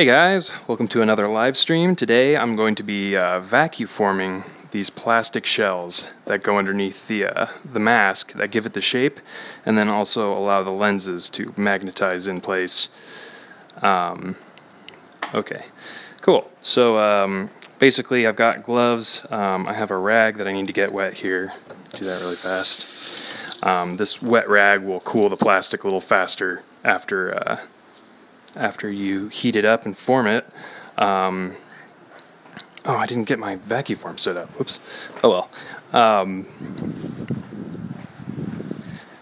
Hey guys, welcome to another live stream. Today I'm going to be uh, vacuforming these plastic shells that go underneath the, uh, the mask that give it the shape and then also allow the lenses to magnetize in place. Um, okay, cool. So um, basically I've got gloves. Um, I have a rag that I need to get wet here. Do that really fast. Um, this wet rag will cool the plastic a little faster after uh, after you heat it up and form it. Um, oh, I didn't get my vacuum form set up. Whoops. Oh well. Um,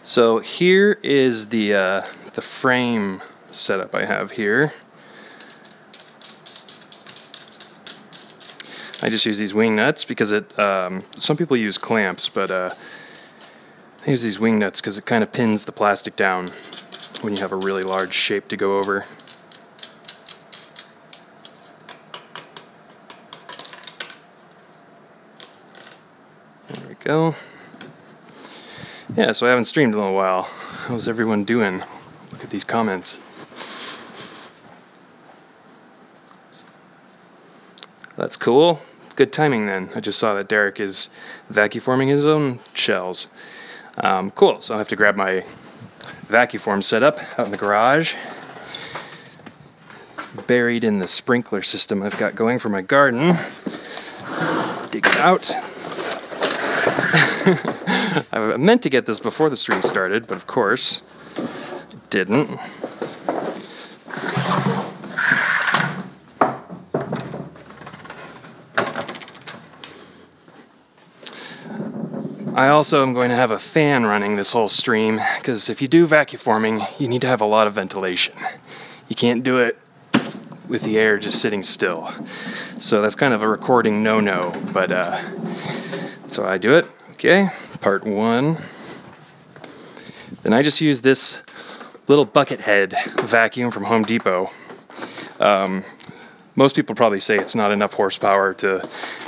so here is the uh, the frame setup I have here. I just use these wing nuts because it. Um, some people use clamps, but uh, I use these wing nuts because it kind of pins the plastic down when you have a really large shape to go over. There we go. Yeah, so I haven't streamed in a little while. How's everyone doing? Look at these comments. That's cool. Good timing then. I just saw that Derek is vacuuming his own shells. Um, cool, so I'll have to grab my vacuform set up out in the garage. Buried in the sprinkler system I've got going for my garden. Dig it out. I meant to get this before the stream started, but of course, didn't. I also am going to have a fan running this whole stream because if you do vacuforming, you need to have a lot of ventilation. You can't do it with the air just sitting still. So that's kind of a recording no-no, but uh, so I do it. Okay, part one. Then I just use this little bucket head vacuum from Home Depot. Um, most people probably say it's not enough horsepower to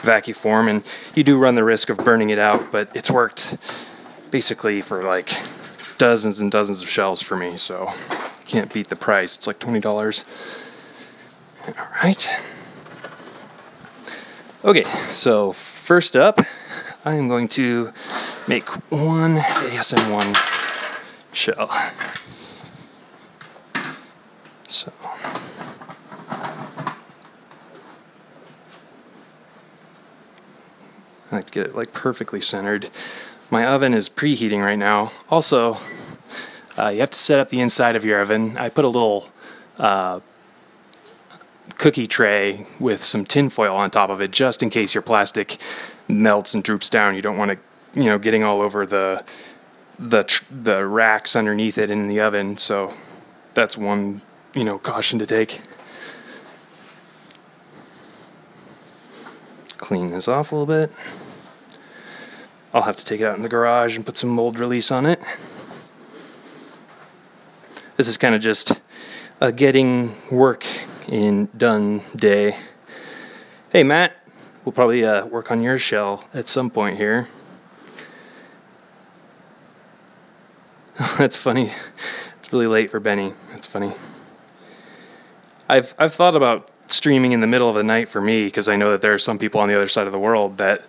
vacuform, and you do run the risk of burning it out, but it's worked basically for like dozens and dozens of shells for me, so can't beat the price. It's like $20. All right. Okay, so first up, I am going to make one ASM1 shell. So I like to get it like perfectly centered. My oven is preheating right now. Also, uh, you have to set up the inside of your oven. I put a little uh, cookie tray with some tin foil on top of it just in case your plastic melts and droops down. You don't want to, you know, getting all over the the the racks underneath it in the oven. So that's one, you know, caution to take. Clean this off a little bit. I'll have to take it out in the garage and put some mold release on it. This is kind of just a getting work in done day. Hey Matt, we'll probably uh, work on your shell at some point here. That's funny. It's really late for Benny. That's funny. I've I've thought about streaming in the middle of the night for me because I know that there are some people on the other side of the world that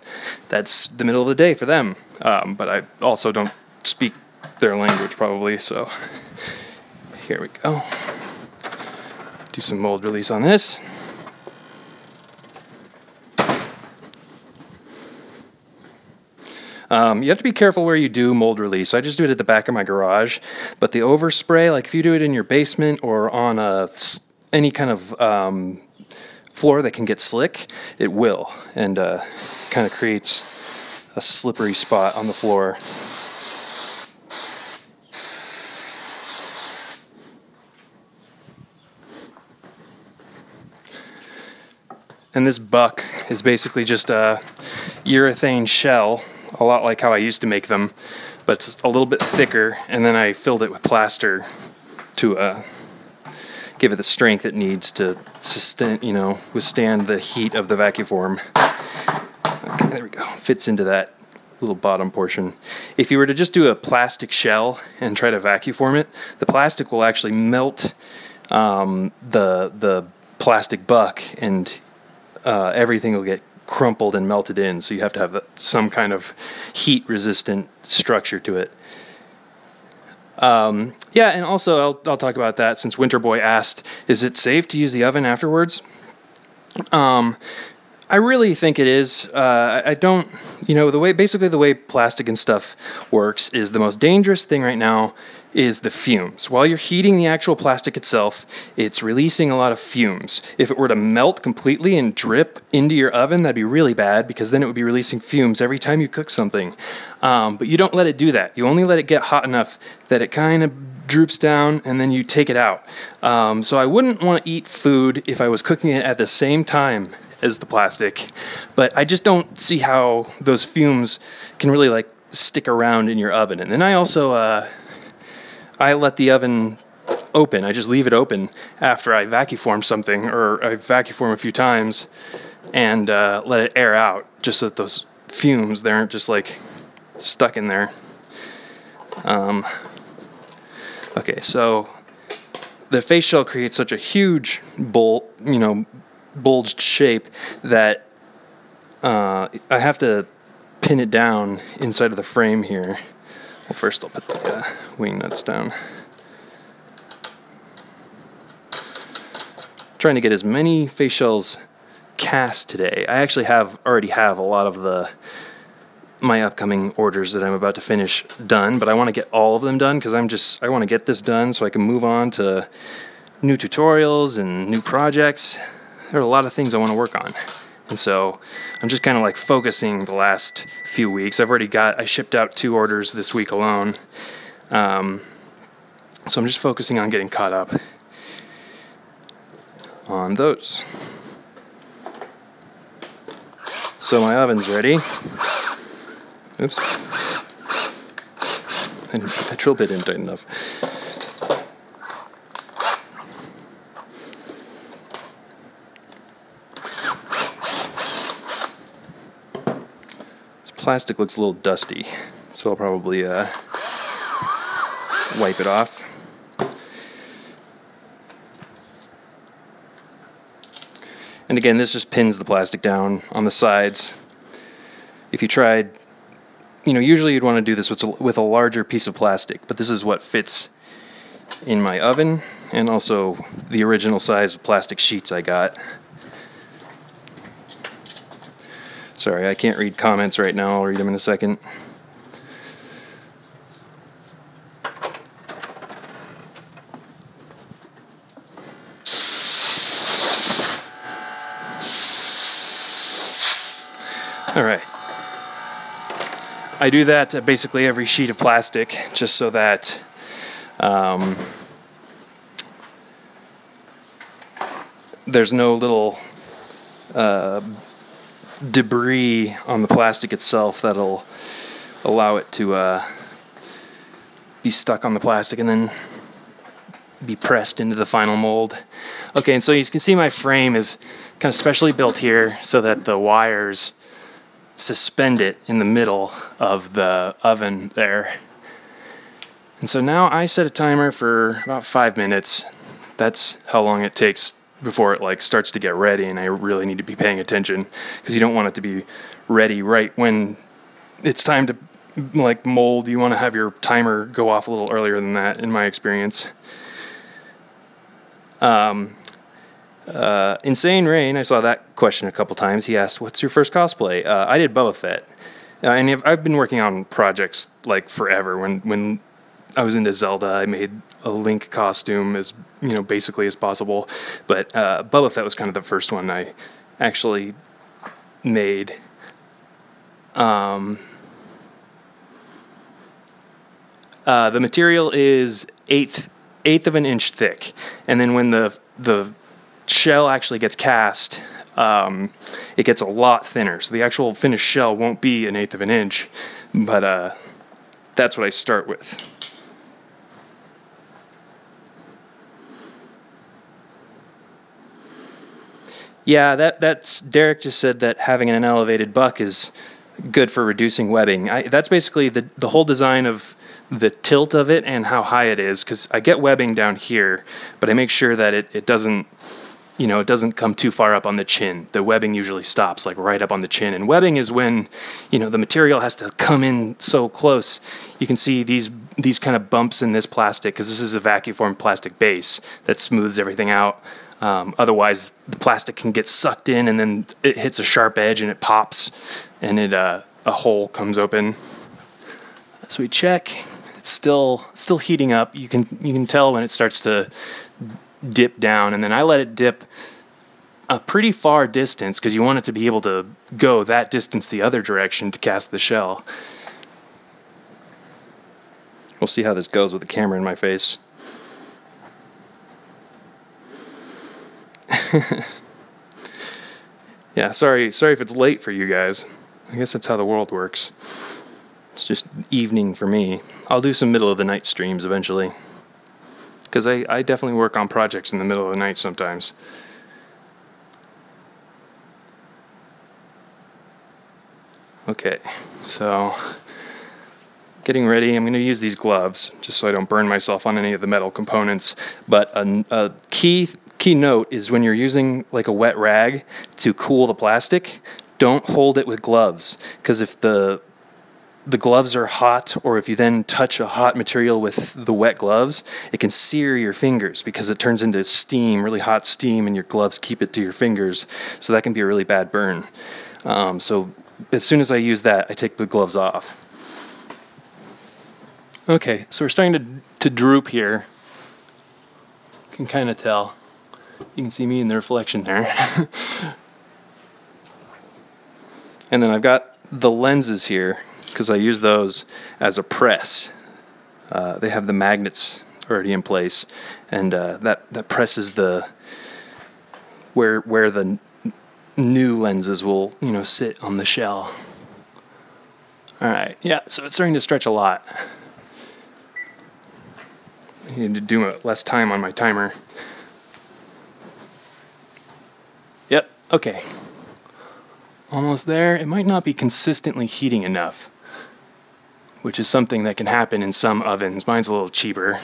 that's the middle of the day for them. Um, but I also don't speak their language probably, so here we go. Do some mold release on this. Um, you have to be careful where you do mold release. I just do it at the back of my garage, but the overspray, like if you do it in your basement or on a any kind of um, floor that can get slick, it will, and uh, kind of creates a slippery spot on the floor. And this buck is basically just a urethane shell, a lot like how I used to make them, but it's a little bit thicker, and then I filled it with plaster to uh, give it the strength it needs to sustain, you know, withstand the heat of the vacuform. Okay, there we go. Fits into that little bottom portion. If you were to just do a plastic shell and try to vacuform it, the plastic will actually melt um, the the plastic buck, and uh, everything will get crumpled and melted in. So you have to have the, some kind of heat resistant structure to it. Um, yeah, and also I'll, I'll talk about that since Winterboy asked, is it safe to use the oven afterwards? Um, I really think it is. Uh, I don't, you know, the way basically the way plastic and stuff works is the most dangerous thing right now is the fumes. While you're heating the actual plastic itself, it's releasing a lot of fumes. If it were to melt completely and drip into your oven, that'd be really bad because then it would be releasing fumes every time you cook something. Um, but you don't let it do that. You only let it get hot enough that it kind of droops down and then you take it out. Um, so I wouldn't want to eat food if I was cooking it at the same time as the plastic. But I just don't see how those fumes can really like stick around in your oven. And then I also uh, I let the oven open. I just leave it open after I vacuum form something or I vacuum form a few times and uh, let it air out just so that those fumes they aren't just like stuck in there. Um, okay, so the face shell creates such a huge bolt, you know, bulged shape that uh, I have to pin it down inside of the frame here. Well, first I'll put the uh, wing nuts down. Trying to get as many face shells cast today. I actually have already have a lot of the my upcoming orders that I'm about to finish done, but I want to get all of them done because I'm just I want to get this done so I can move on to new tutorials and new projects there are a lot of things I want to work on. And so I'm just kind of like focusing the last few weeks. I've already got, I shipped out two orders this week alone. Um, so I'm just focusing on getting caught up on those. So my oven's ready. Oops. I didn't put that drill bit in tight enough. Plastic looks a little dusty, so I'll probably uh, wipe it off. And again, this just pins the plastic down on the sides. If you tried, you know, usually you'd want to do this with a, with a larger piece of plastic, but this is what fits in my oven and also the original size of plastic sheets I got. Sorry, I can't read comments right now. I'll read them in a second. All right. I do that at basically every sheet of plastic just so that um, there's no little uh, debris on the plastic itself that'll allow it to uh, be stuck on the plastic and then be pressed into the final mold. Okay, and so you can see my frame is kind of specially built here so that the wires suspend it in the middle of the oven there. And so now I set a timer for about five minutes. That's how long it takes before it like starts to get ready and I really need to be paying attention because you don't want it to be ready right when it's time to like mold. You want to have your timer go off a little earlier than that in my experience. Um, uh, insane rain i saw that question a couple times. He asked what's your first cosplay? Uh, i did boba fett. Uh, and i've been working on projects like forever. When when I was into Zelda. I made a Link costume as you know basically as possible, but uh, Boba Fett was kind of the first one I actually made. Um, uh, the material is eighth eighth of an inch thick, and then when the the shell actually gets cast, um, it gets a lot thinner. So the actual finished shell won't be an eighth of an inch, but uh, that's what I start with. Yeah, that that's Derek just said that having an elevated buck is good for reducing webbing. I, that's basically the the whole design of the tilt of it and how high it is because I get webbing down here, but I make sure that it, it doesn't, you know, it doesn't come too far up on the chin. The webbing usually stops like right up on the chin. And webbing is when, you know, the material has to come in so close. You can see these these kind of bumps in this plastic because this is a vacuum formed plastic base that smooths everything out. Um, otherwise, the plastic can get sucked in and then it hits a sharp edge and it pops and it uh, a hole comes open. So we check. It's still still heating up. You can you can tell when it starts to dip down, and then I let it dip a pretty far distance because you want it to be able to go that distance the other direction to cast the shell. We'll see how this goes with the camera in my face. yeah, sorry, sorry if it's late for you guys. I guess that's how the world works. It's just evening for me. I'll do some middle of the night streams eventually because I, I definitely work on projects in the middle of the night sometimes. Okay, so getting ready. I'm going to use these gloves just so I don't burn myself on any of the metal components. But a, a, key key note is when you're using like a wet rag to cool the plastic, don't hold it with gloves because if the the gloves are hot, or if you then touch a hot material with the wet gloves, it can sear your fingers because it turns into steam, really hot steam, and your gloves keep it to your fingers. So that can be a really bad burn. Um, so as soon as I use that, I take the gloves off. Okay, so we're starting to, to droop here. You can kind of tell. You can see me in the reflection there. and then I've got the lenses here because I use those as a press. Uh, they have the magnets already in place, and uh, that that presses the where where the new lenses will you know sit on the shell. All right, yeah, so it's starting to stretch a lot. I need to do less time on my timer. Yep, okay. Almost there. It might not be consistently heating enough which is something that can happen in some ovens. Mine's a little cheaper.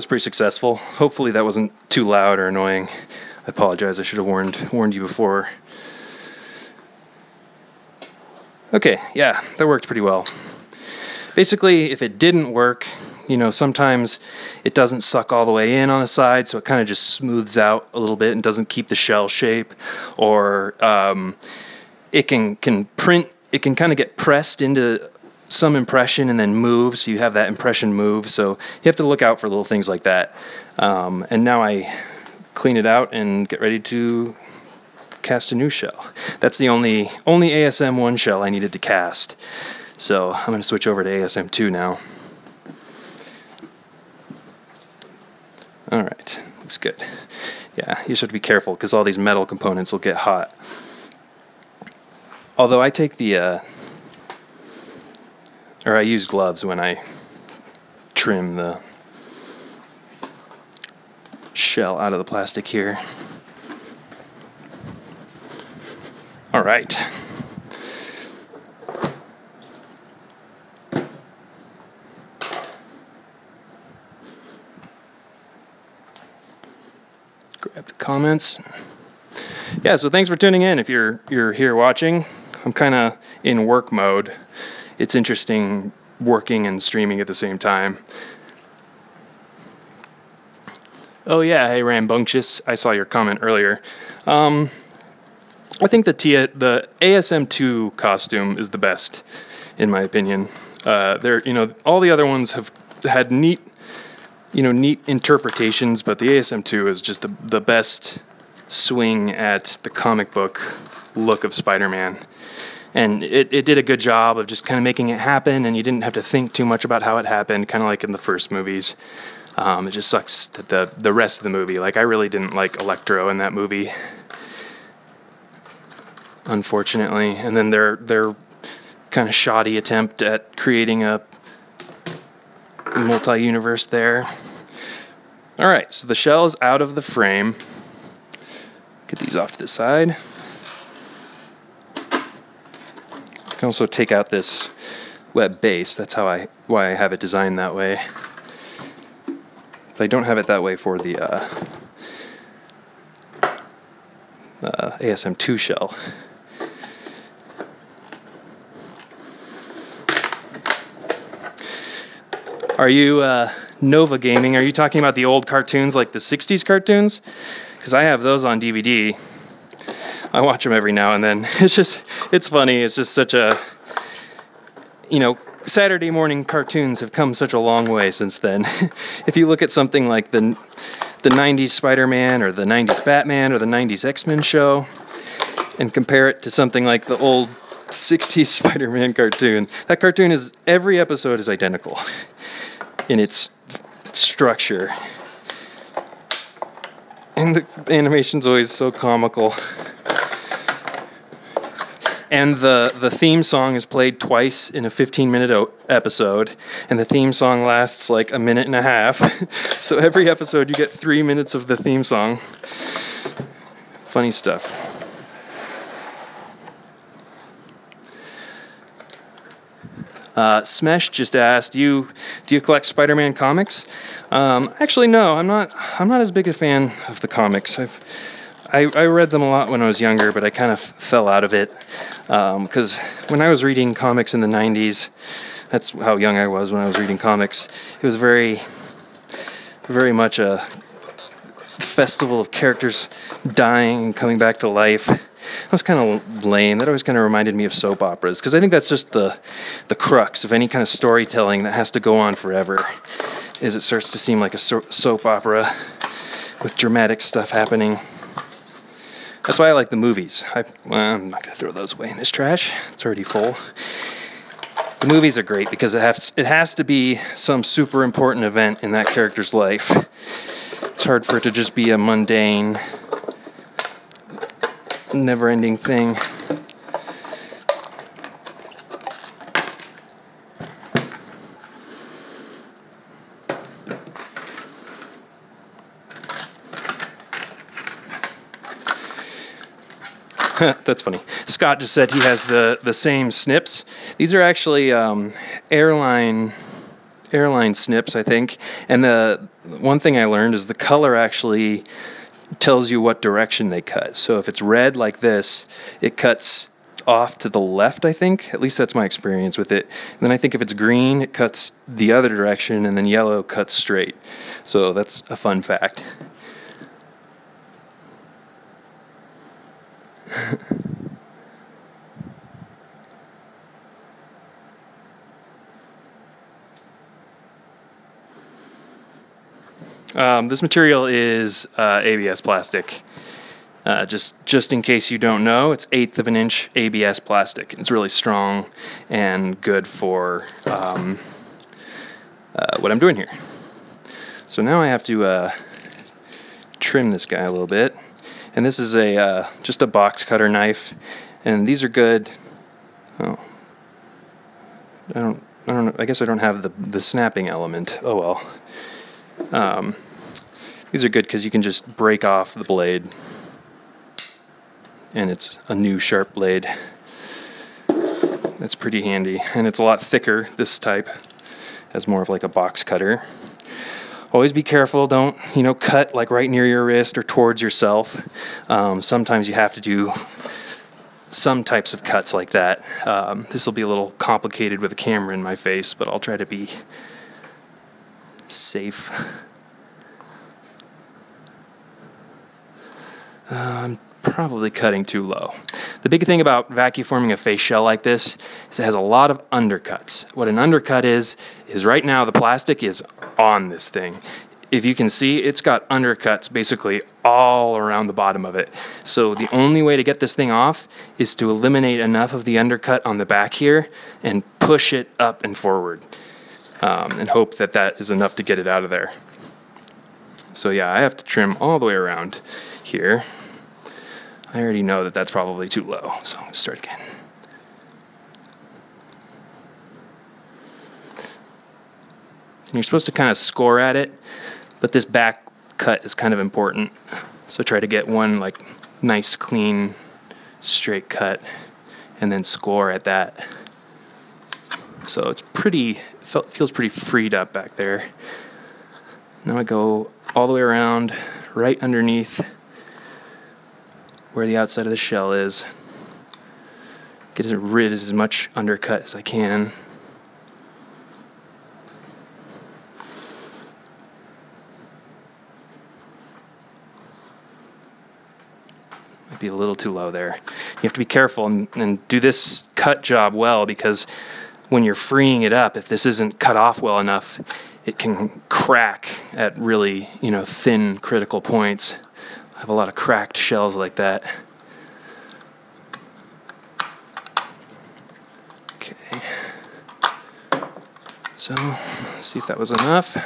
Was pretty successful. Hopefully that wasn't too loud or annoying. I apologize. I should have warned warned you before. Okay, yeah, that worked pretty well. Basically, if it didn't work, you know, sometimes it doesn't suck all the way in on the side, so it kind of just smooths out a little bit and doesn't keep the shell shape, or um, it can can print. It can kind of get pressed into some impression and then move, so you have that impression move. So you have to look out for little things like that. Um, and now I clean it out and get ready to cast a new shell. That's the only only ASM one shell I needed to cast. So I'm going to switch over to ASM two now. All right, looks good. Yeah, you just have to be careful because all these metal components will get hot. Although I take the uh, or I use gloves when I trim the shell out of the plastic here. All right. Grab the comments. Yeah, so thanks for tuning in. If you're you're here watching, I'm kind of in work mode it's interesting working and streaming at the same time. Oh yeah, hey Rambunctious, I saw your comment earlier. Um, I think the T- the ASM2 costume is the best, in my opinion. Uh, there, you know, all the other ones have had neat, you know, neat interpretations, but the ASM2 is just the the best swing at the comic book look of Spider-Man. And it, it did a good job of just kind of making it happen, and you didn't have to think too much about how it happened, kind of like in the first movies. Um, it just sucks that the the rest of the movie, like I really didn't like Electro in that movie, unfortunately. And then their their kind of shoddy attempt at creating a multi-universe there. All right, so the shell is out of the frame. Get these off to the side. I can also take out this web base. That's how I why I have it designed that way. But I don't have it that way for the uh, uh, ASM2 shell. Are you uh, Nova Gaming? Are you talking about the old cartoons like the 60s cartoons? Because I have those on DVD. I watch them every now and then. It's just, it's funny. It's just such a, you know, Saturday morning cartoons have come such a long way since then. if you look at something like the, the 90s Spider Man or the 90s Batman or the 90s X Men show and compare it to something like the old 60s Spider Man cartoon, that cartoon is, every episode is identical in its structure. And the animation's always so comical. And the, the theme song is played twice in a 15 minute episode, and the theme song lasts like a minute and a half. so every episode you get three minutes of the theme song. Funny stuff. Uh, Smesh just asked, "You do you collect Spider-Man comics?" Um, actually, no. I'm not. I'm not as big a fan of the comics. I've I, I read them a lot when I was younger, but I kind of fell out of it because um, when I was reading comics in the '90s, that's how young I was when I was reading comics. It was very, very much a festival of characters dying and coming back to life that was kind of lame. That always kind of reminded me of soap operas because I think that's just the the crux of any kind of storytelling that has to go on forever. Is it starts to seem like a so- soap opera with dramatic stuff happening. That's why I like the movies. I, I'm not gonna throw those away in this trash. It's already full. The movies are great because it has it has to be some super important event in that character's life. It's hard for it to just be a mundane never ending thing. That's funny. Scott just said he has the, the same snips. These are actually um, airline airline snips, I think. And the one thing I learned is the color actually tells you what direction they cut. So if it's red like this, it cuts off to the left, I think. At least that's my experience with it. And then I think if it's green, it cuts the other direction, and then yellow cuts straight. So that's a fun fact. Um, this material is uh, ABS plastic. Uh, just just in case you don't know, it's eighth of an inch ABS plastic. It's really strong and good for um, uh, what I'm doing here. So now I have to uh, trim this guy a little bit, and this is a uh, just a box cutter knife, and these are good. Oh, I don't I don't. I guess I don't have the the snapping element. Oh well. Um, these are good because you can just break off the blade and it's a new sharp blade. That's pretty handy and it's a lot thicker this type has more of like a box cutter. Always be careful, don't, you know, cut like right near your wrist or towards yourself. Um, sometimes you have to do some types of cuts like that. Um, this will be a little complicated with a camera in my face, but I'll try to be safe. I'm probably cutting too low. The big thing about vacuum forming a face shell like this is it has a lot of undercuts. What an undercut is, is right now the plastic is on this thing. if you can see, it's got undercuts basically all around the bottom of it. So the only way to get this thing off is to eliminate enough of the undercut on the back here and push it up and forward um, and hope that that is enough to get it out of there. So yeah, I have to trim all the way around here. I already know that that's probably too low, so I'm gonna start again. And you're supposed to kind of score at it, but this back cut is kind of important. So try to get one like nice, clean, straight cut and then score at that. So it's pretty, feels pretty freed up back there. Now I go all the way around, right underneath where the outside of the shell is. Get rid of as much undercut as I can. Might be a little too low there. You have to be careful and, and do this cut job well because when you're freeing it up, if this isn't cut off well enough, it can crack at really, you know, thin critical points. I have a lot of cracked shells like that. Okay. So, see if that was enough.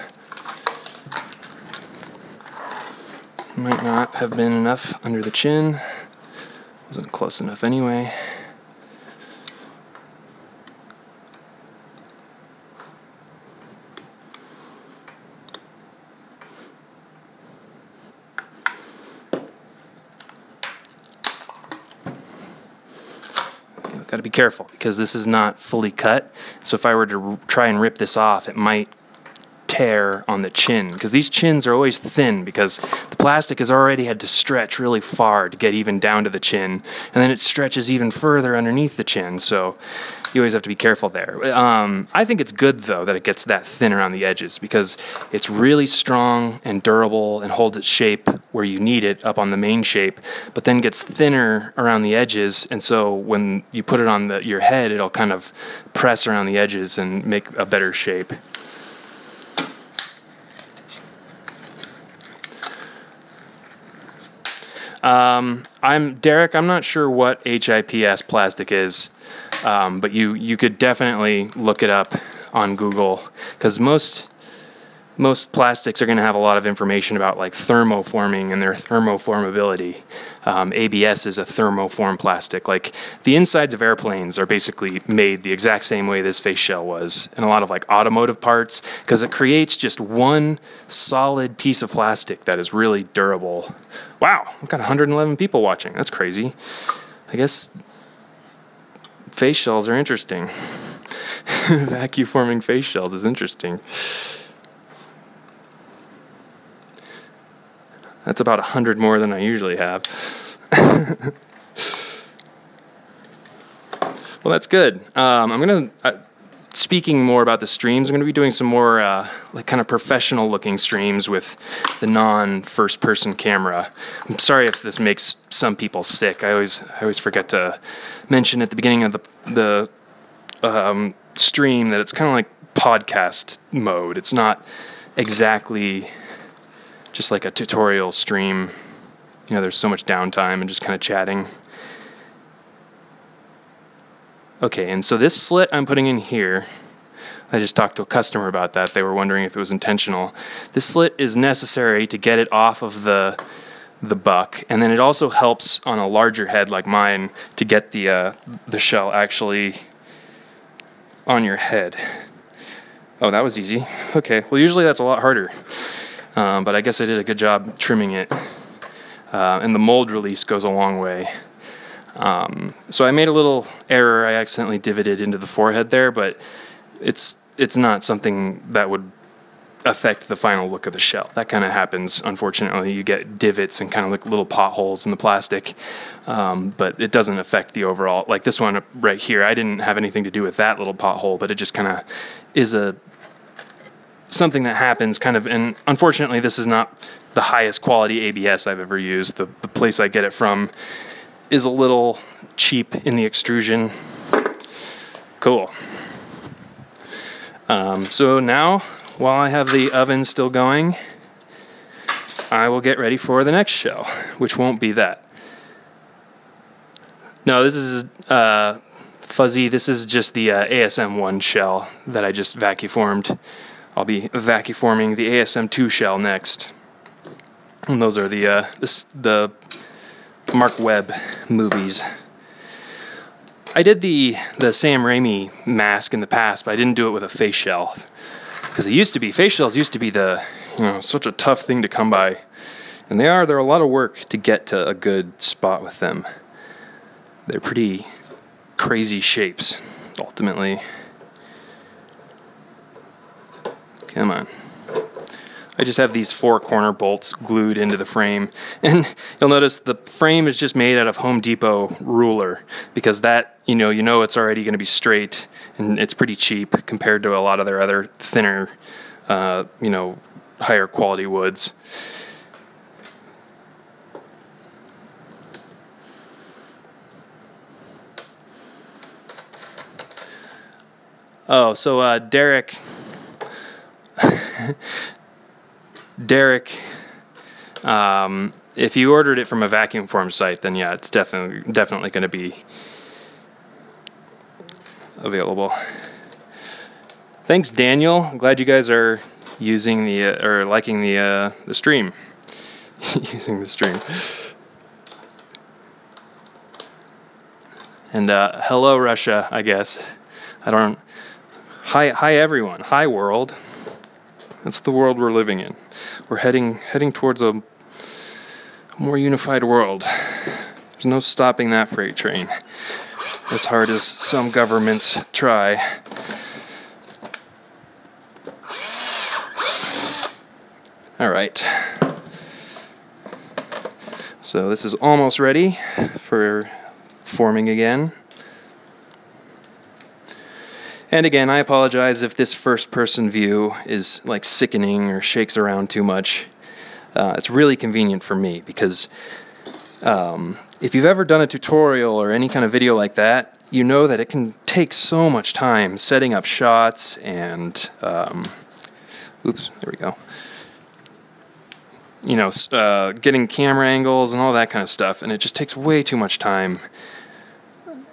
Might not have been enough under the chin. Wasn't close enough anyway. Careful because this is not fully cut. So if I were to try and rip this off, it might tear on the chin because these chins are always thin because the plastic has already had to stretch really far to get even down to the chin and then it stretches even further underneath the chin so you always have to be careful there. Um, i think it's good though that it gets that thin around the edges because it's really strong and durable and holds its shape where you need it up on the main shape but then gets thinner around the edges and so when you put it on the, your head it'll kind of press around the edges and make a better shape Um, I'm Derek. I'm not sure what HIPS plastic is, um, but you you could definitely look it up on Google because most most plastics are going to have a lot of information about like thermoforming and their thermoformability. Um, ABS is a thermoform plastic. Like the insides of airplanes are basically made the exact same way this face shell was, and a lot of like automotive parts because it creates just one solid piece of plastic that is really durable. Wow, I've got 111 people watching. That's crazy. I guess face shells are interesting. Vacuum forming face shells is interesting. That's about 100 more than I usually have. well, that's good. Um, I'm going to, uh, speaking more about the streams, I'm going to be doing some more uh, like kind of professional looking streams with the non first person camera. I'm sorry if this makes some people sick. I always, I always forget to mention at the beginning of the, the um, stream that it's kind of like podcast mode. It's not exactly just like a tutorial stream. You know, there's so much downtime and just kind of chatting. Okay, and so this slit I'm putting in here, I just talked to a customer about that. They were wondering if it was intentional. This slit is necessary to get it off of the the buck, and then it also helps on a larger head like mine to get the uh, the shell actually on your head. Oh, that was easy. Okay, well usually that's a lot harder. Um, but I guess I did a good job trimming it. Uh, and the mold release goes a long way. Um, so I made a little error. I accidentally divoted into the forehead there, but it's it's not something that would affect the final look of the shell. That kind of happens, unfortunately. You get divots and kind of like little potholes in the plastic, um, but it doesn't affect the overall. Like this one right here, I didn't have anything to do with that little pothole, but it just kind of is a something that happens kind of, and unfortunately, this is not the highest quality ABS I've ever used. The, the place I get it from is a little cheap in the extrusion. Cool. Um, so now, while I have the oven still going, I will get ready for the next shell, which won't be that. No, this is uh, fuzzy. This is just the uh, ASM1 shell that I just vacuformed. I'll be vacuforming the ASM2 shell next. And those are the uh, the, the Marc Webb movies. I did the the Sam Raimi mask in the past, but I didn't do it with a face shell because it used to be face shells used to be the you know such a tough thing to come by, and they are they're a lot of work to get to a good spot with them. They're pretty crazy shapes, ultimately. Come on. I just have these four corner bolts glued into the frame. And you'll notice the frame is just made out of Home Depot ruler because that, you know, you know it's already going to be straight and it's pretty cheap compared to a lot of their other thinner, uh, you know, higher quality woods. Oh, so uh, Derek Derek, um, if you ordered it from a vacuum form site, then yeah, it's definitely definitely going to be available. Thanks, Daniel. I'm glad you guys are using the uh, or liking the uh, the stream. using the stream. And uh, hello, Russia. I guess I don't. Hi, hi, everyone. Hi, world. That's the world we're living in. We're heading heading towards a more unified world. There's no stopping that freight train. As hard as some governments try. All right. So this is almost ready for forming again. And again, I apologize if this first person view is like sickening or shakes around too much. Uh, it's really convenient for me because um, if you've ever done a tutorial or any kind of video like that, you know that it can take so much time setting up shots and, um, oops, there we go. You know, uh, getting camera angles and all that kind of stuff, and it just takes way too much time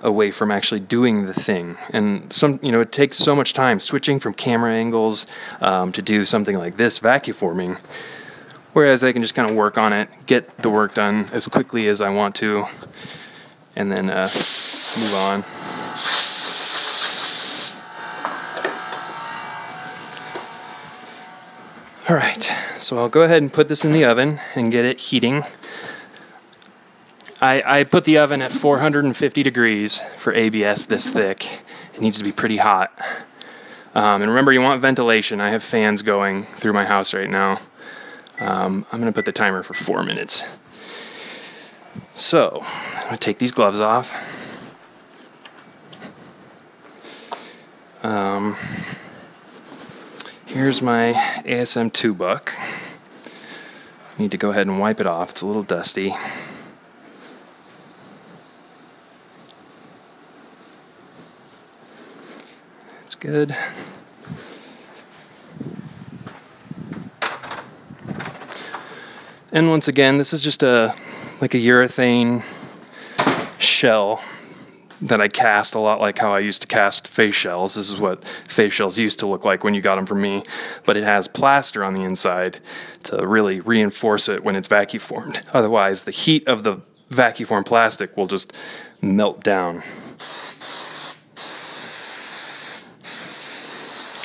away from actually doing the thing. And some, you know, it takes so much time switching from camera angles um, to do something like this vacuum forming. Whereas I can just kind of work on it, get the work done as quickly as I want to, and then uh, move on. All right, so I'll go ahead and put this in the oven and get it heating. I, I put the oven at 450 degrees for ABS this thick. It needs to be pretty hot. Um, and remember, you want ventilation. I have fans going through my house right now. Um, I'm going to put the timer for four minutes. So, I'm going to take these gloves off. Um, here's my ASM2 buck. Need to go ahead and wipe it off. It's a little dusty. Good. And once again, this is just a like a urethane shell that I cast a lot like how I used to cast face shells. This is what face shells used to look like when you got them from me, but it has plaster on the inside to really reinforce it when it's vacuum formed. Otherwise, the heat of the vacuum formed plastic will just melt down.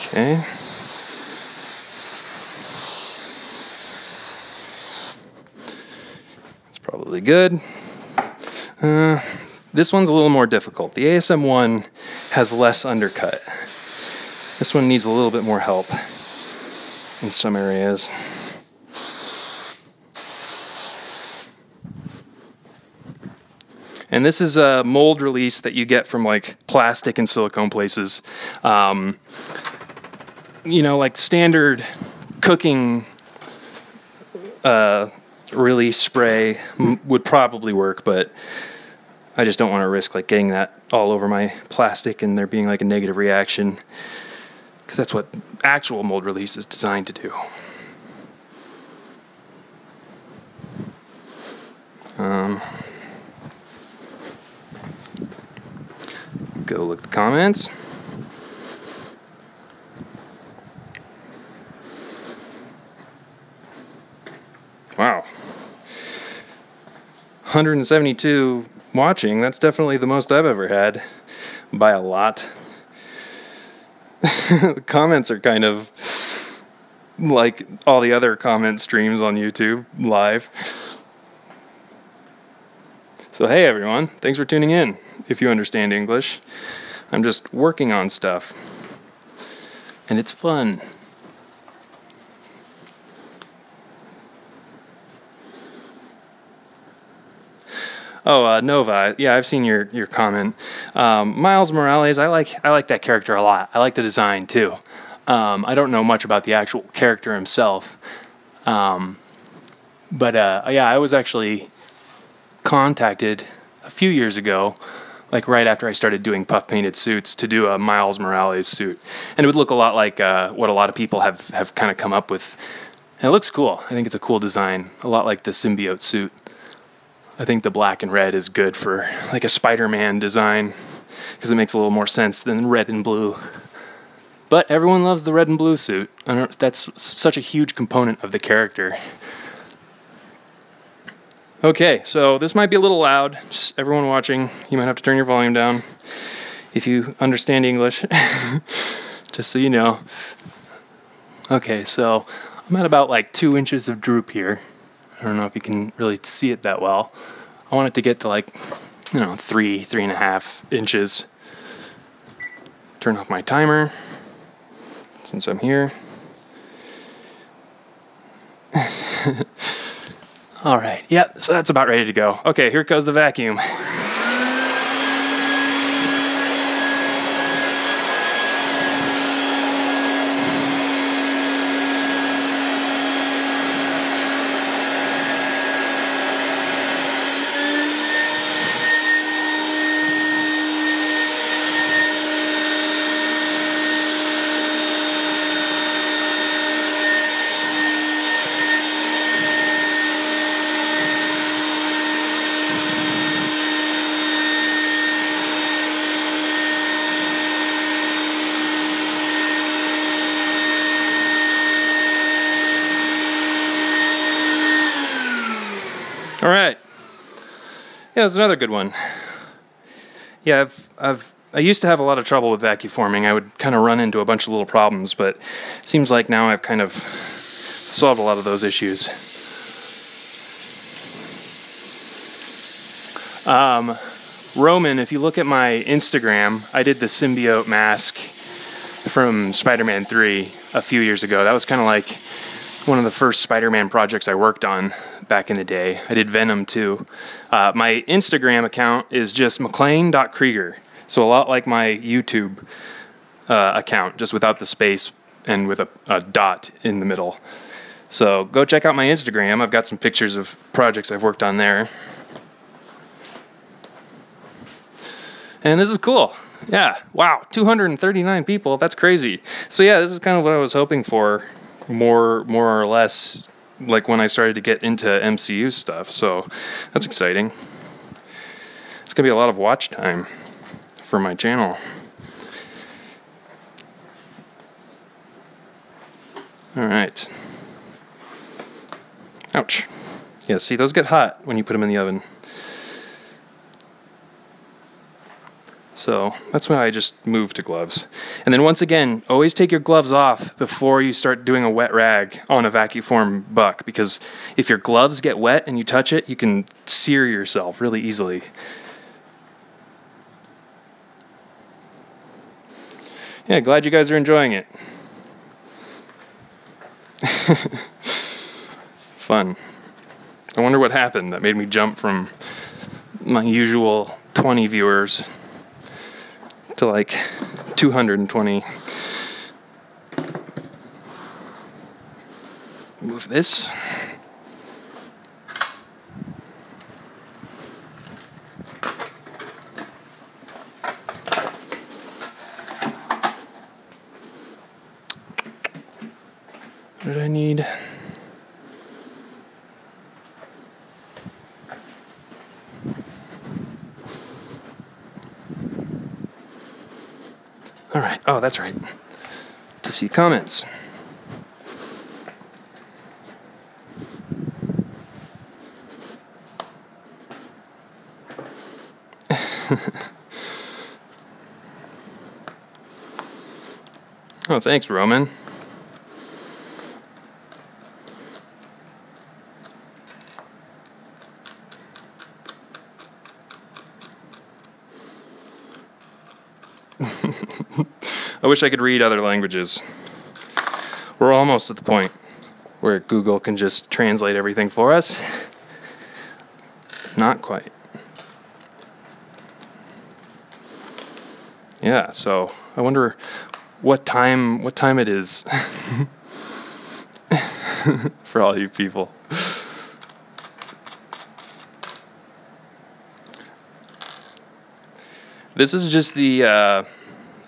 Okay. That's probably good. Uh, this one's a little more difficult. The ASM1 has less undercut. This one needs a little bit more help in some areas. And this is a mold release that you get from like plastic and silicone places. Um, you know, like standard cooking uh, release spray would probably work, but I just don't want to risk like getting that all over my plastic and there being like a negative reaction because that's what actual mold release is designed to do. Um, go look at the comments. Wow. 172 watching. That's definitely the most I've ever had by a lot. the comments are kind of like all the other comment streams on YouTube live. So, hey everyone, thanks for tuning in. If you understand English, I'm just working on stuff. And it's fun. Oh, uh, Nova. Yeah, I've seen your your comment. Um, Miles Morales. I like I like that character a lot. I like the design too. Um, I don't know much about the actual character himself, um, but uh, yeah, I was actually contacted a few years ago, like right after I started doing puff painted suits, to do a Miles Morales suit, and it would look a lot like uh, what a lot of people have have kind of come up with. And it looks cool. I think it's a cool design, a lot like the symbiote suit. I think the black and red is good for like a Spider-Man design because it makes a little more sense than red and blue. But everyone loves the red and blue suit. that's such a huge component of the character. Okay, so this might be a little loud. Just everyone watching, you might have to turn your volume down if you understand English. Just so you know. Okay, so I'm at about like two inches of droop here. I don't know if you can really see it that well. I want it to get to like, you know, three, three and a half inches. Turn off my timer since I'm here. All right, yep, so that's about ready to go. Okay, here goes the vacuum. All right. Yeah, that's another good one. Yeah, I've I've I used to have a lot of trouble with vacuum forming. I would kind of run into a bunch of little problems, but it seems like now I've kind of solved a lot of those issues. Um, Roman, if you look at my Instagram, I did the symbiote mask from Spider-Man 3 a few years ago. That was kind of like one of the first Spider-Man projects I worked on back in the day. I did Venom too. Uh, my Instagram account is just McLean.Krieger. So a lot like my YouTube uh, account, just without the space and with a, a dot in the middle. So go check out my Instagram. I've got some pictures of projects I've worked on there. And this is cool. Yeah, wow, 239 people. That's crazy. So yeah, this is kind of what I was hoping for more more or less like when I started to get into MCU stuff. So that's exciting. It's to be a lot of watch time for my channel. All right. Ouch. Yeah, see, those get hot when you put them in the oven. So that's why I just moved to gloves. And then once again, always take your gloves off before you start doing a wet rag on a vacuum form buck because if your gloves get wet and you touch it, you can sear yourself really easily. Yeah, glad you guys are enjoying it. Fun. I wonder what happened that made me jump from my usual 20 viewers to like 220. Move this. What did I need? All right. Oh, that's right. To see comments. oh, thanks, Roman. I wish I could read other languages. We're almost at the point where Google can just translate everything for us. Not quite. Yeah, so I wonder what time what time it is for all you people. This is just the uh,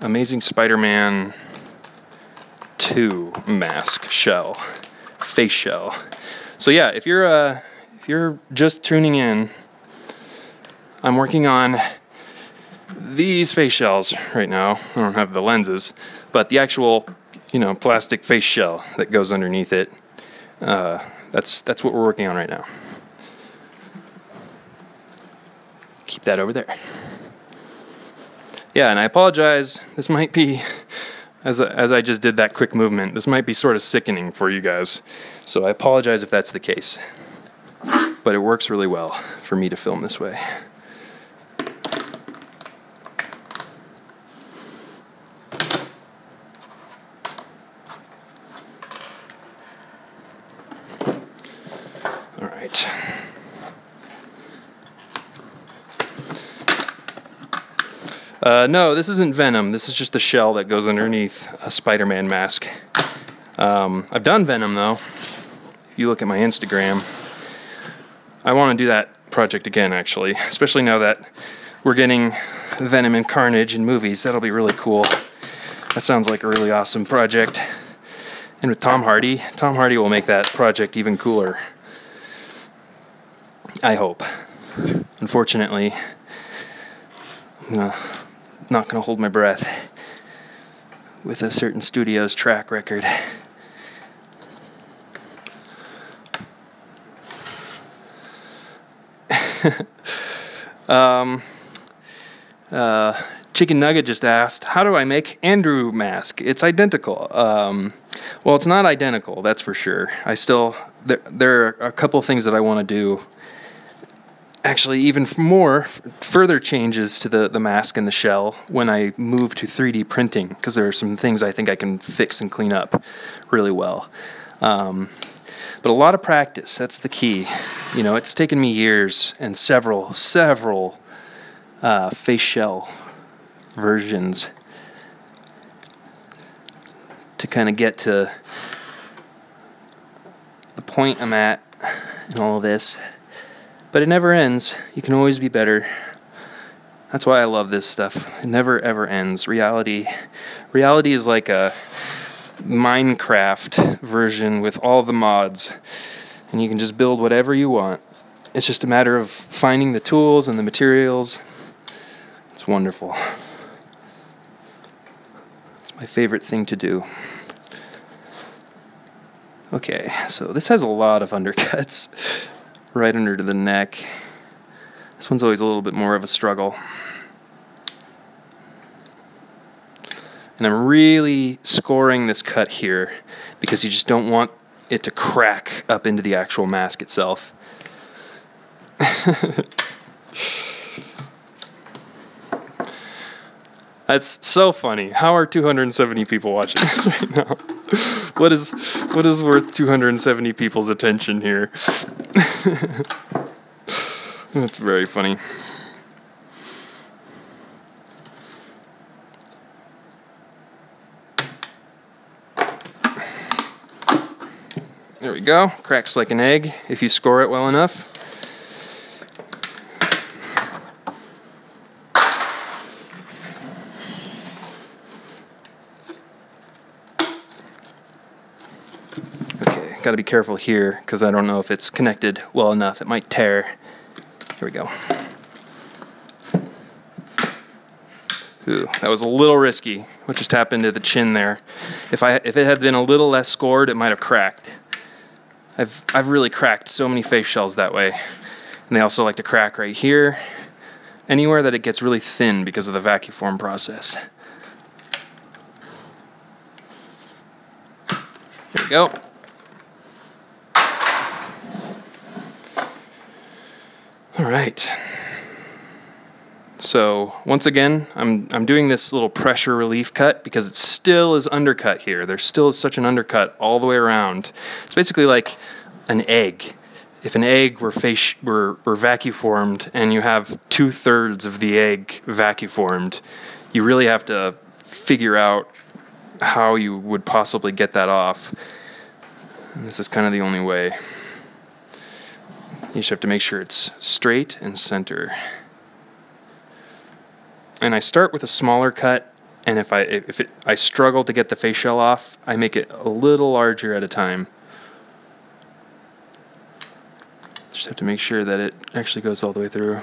Amazing Spider-Man 2 mask shell, face shell. So yeah, if you're uh, if you're just tuning in, I'm working on these face shells right now. I don't have the lenses, but the actual, you know, plastic face shell that goes underneath it. Uh, that's that's what we're working on right now. Keep that over there. Yeah, and I apologize. This might be, as, as I just did that quick movement, this might be sort of sickening for you guys. So I apologize if that's the case. But it works really well for me to film this way. All right. Uh, no, this isn't Venom. This is just the shell that goes underneath a Spider-Man mask. Um, I've done Venom though. If you look at my Instagram, I want to do that project again actually, especially now that we're getting Venom and Carnage in movies. That'll be really cool. That sounds like a really awesome project. And with Tom Hardy, Tom Hardy will make that project even cooler. I hope. Unfortunately, I'm gonna, not going to hold my breath with a certain studio's track record. um, uh, Chicken Nugget just asked, "How do I make Andrew mask?" It's identical. Um, well, it's not identical, that's for sure. I still there there are a couple things that I want to do. Actually, even more further changes to the, the mask and the shell when I move to 3D printing, because there are some things I think I can fix and clean up really well. Um, but a lot of practice, that's the key. You know, it's taken me years and several, several uh, face shell versions to kind of get to the point I'm at in all of this. But it never ends. You can always be better. That's why I love this stuff. It never ever ends. Reality reality is like a Minecraft version with all the mods and you can just build whatever you want. It's just a matter of finding the tools and the materials. It's wonderful. It's my favorite thing to do. Okay, so this has a lot of undercuts right under to the neck. This one's always a little bit more of a struggle. And I'm really scoring this cut here because you just don't want it to crack up into the actual mask itself. That's so funny. How are 270 people watching this right now? What is what is worth 270 people's attention here? That's very funny. There we go. Cracks like an egg if you score it well enough. Okay, gotta be careful here because I don't know if it's connected well enough. It might tear. Here we go. Ooh, that was a little risky. What just happened to the chin there? If I if it had been a little less scored, it might have cracked. I've I've really cracked so many face shells that way. And they also like to crack right here. Anywhere that it gets really thin because of the vacuform process. There we go. All right. So once again, I'm, I'm doing this little pressure relief cut because it still is undercut here. There still is such an undercut all the way around. It's basically like an egg. If an egg were, face, were, were vacuformed and you have two thirds of the egg vacuformed, you really have to figure out how you would possibly get that off. And this is kind of the only way. You just have to make sure it's straight and center. And I start with a smaller cut, and if I if it, I struggle to get the face shell off, I make it a little larger at a time. Just have to make sure that it actually goes all the way through.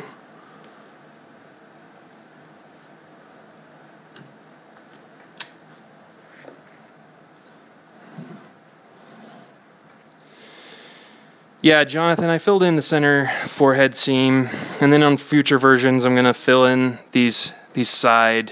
Yeah, Jonathan, I filled in the center forehead seam, and then on future versions, I'm gonna fill in these these side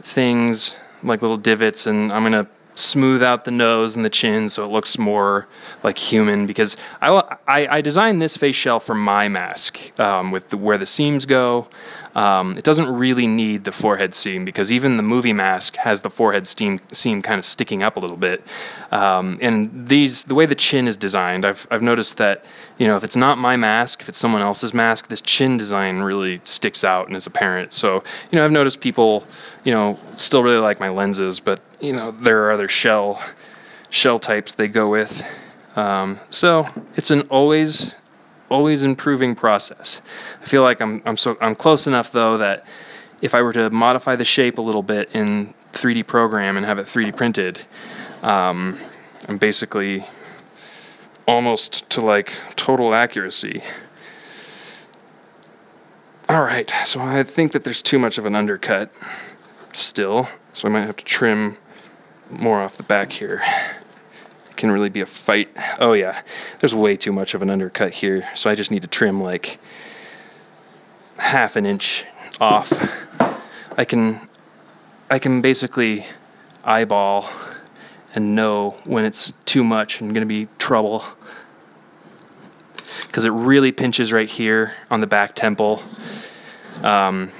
things like little divots, and I'm gonna smooth out the nose and the chin so it looks more like human because I, I, I designed this face shell for my mask um, with the, where the seams go. Um, it doesn't really need the forehead seam because even the movie mask has the forehead seam, seam kind of sticking up a little bit. Um, and these, the way the chin is designed, I've, I've noticed that, you know, if it's not my mask, if it's someone else's mask, this chin design really sticks out and is apparent. So, you know, I've noticed people, you know, still really like my lenses, but, you know, there are other shell, shell types they go with. Um, so it's an always always improving process. I feel like I'm I'm so I'm close enough though that if I were to modify the shape a little bit in 3D program and have it 3D printed, um, I'm basically almost to like total accuracy. All right, so I think that there's too much of an undercut still, so I might have to trim more off the back here can really be a fight. Oh yeah, there's way too much of an undercut here, so I just need to trim like half an inch off. I can I can basically eyeball and know when it's too much and gonna be trouble because it really pinches right here on the back temple. Um,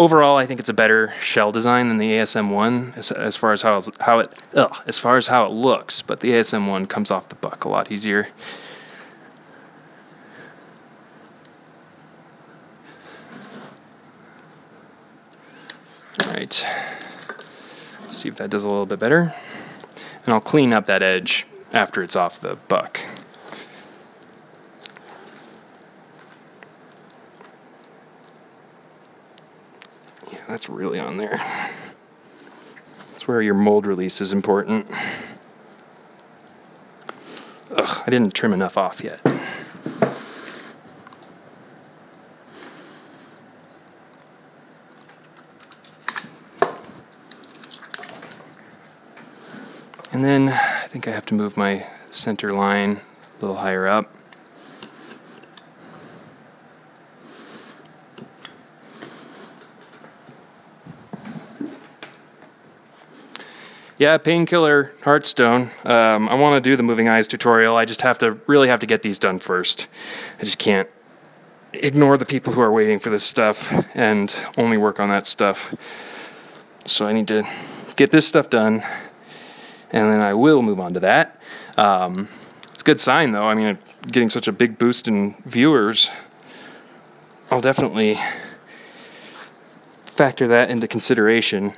overall, I think it's a better shell design than the ASM1 as, as far as how, how it ugh, as far as how it looks. But the ASM1 comes off the buck a lot easier. All right, Let's see if that does a little bit better. And I'll clean up that edge after it's off the buck. That's really on there. That's where your mold release is important. Ugh, I didn't trim enough off yet. And then I think I have to move my center line a little higher up. Yeah, Painkiller Heartstone. Um, I want to do the Moving Eyes tutorial. I just have to really have to get these done first. I just can't ignore the people who are waiting for this stuff and only work on that stuff. So I need to get this stuff done, and then I will move on to that. Um, it's a good sign, though. I mean, getting such a big boost in viewers, I'll definitely factor that into consideration.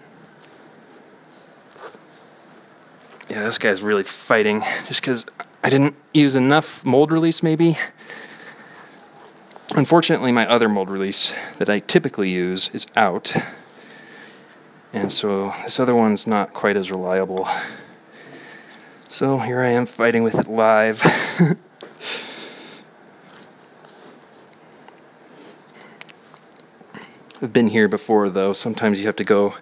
Yeah, this guy's really fighting just because I didn't use enough mold release, maybe. Unfortunately, my other mold release that I typically use is out. And so this other one's not quite as reliable. So here I am fighting with it live. I've been here before though. Sometimes you have to go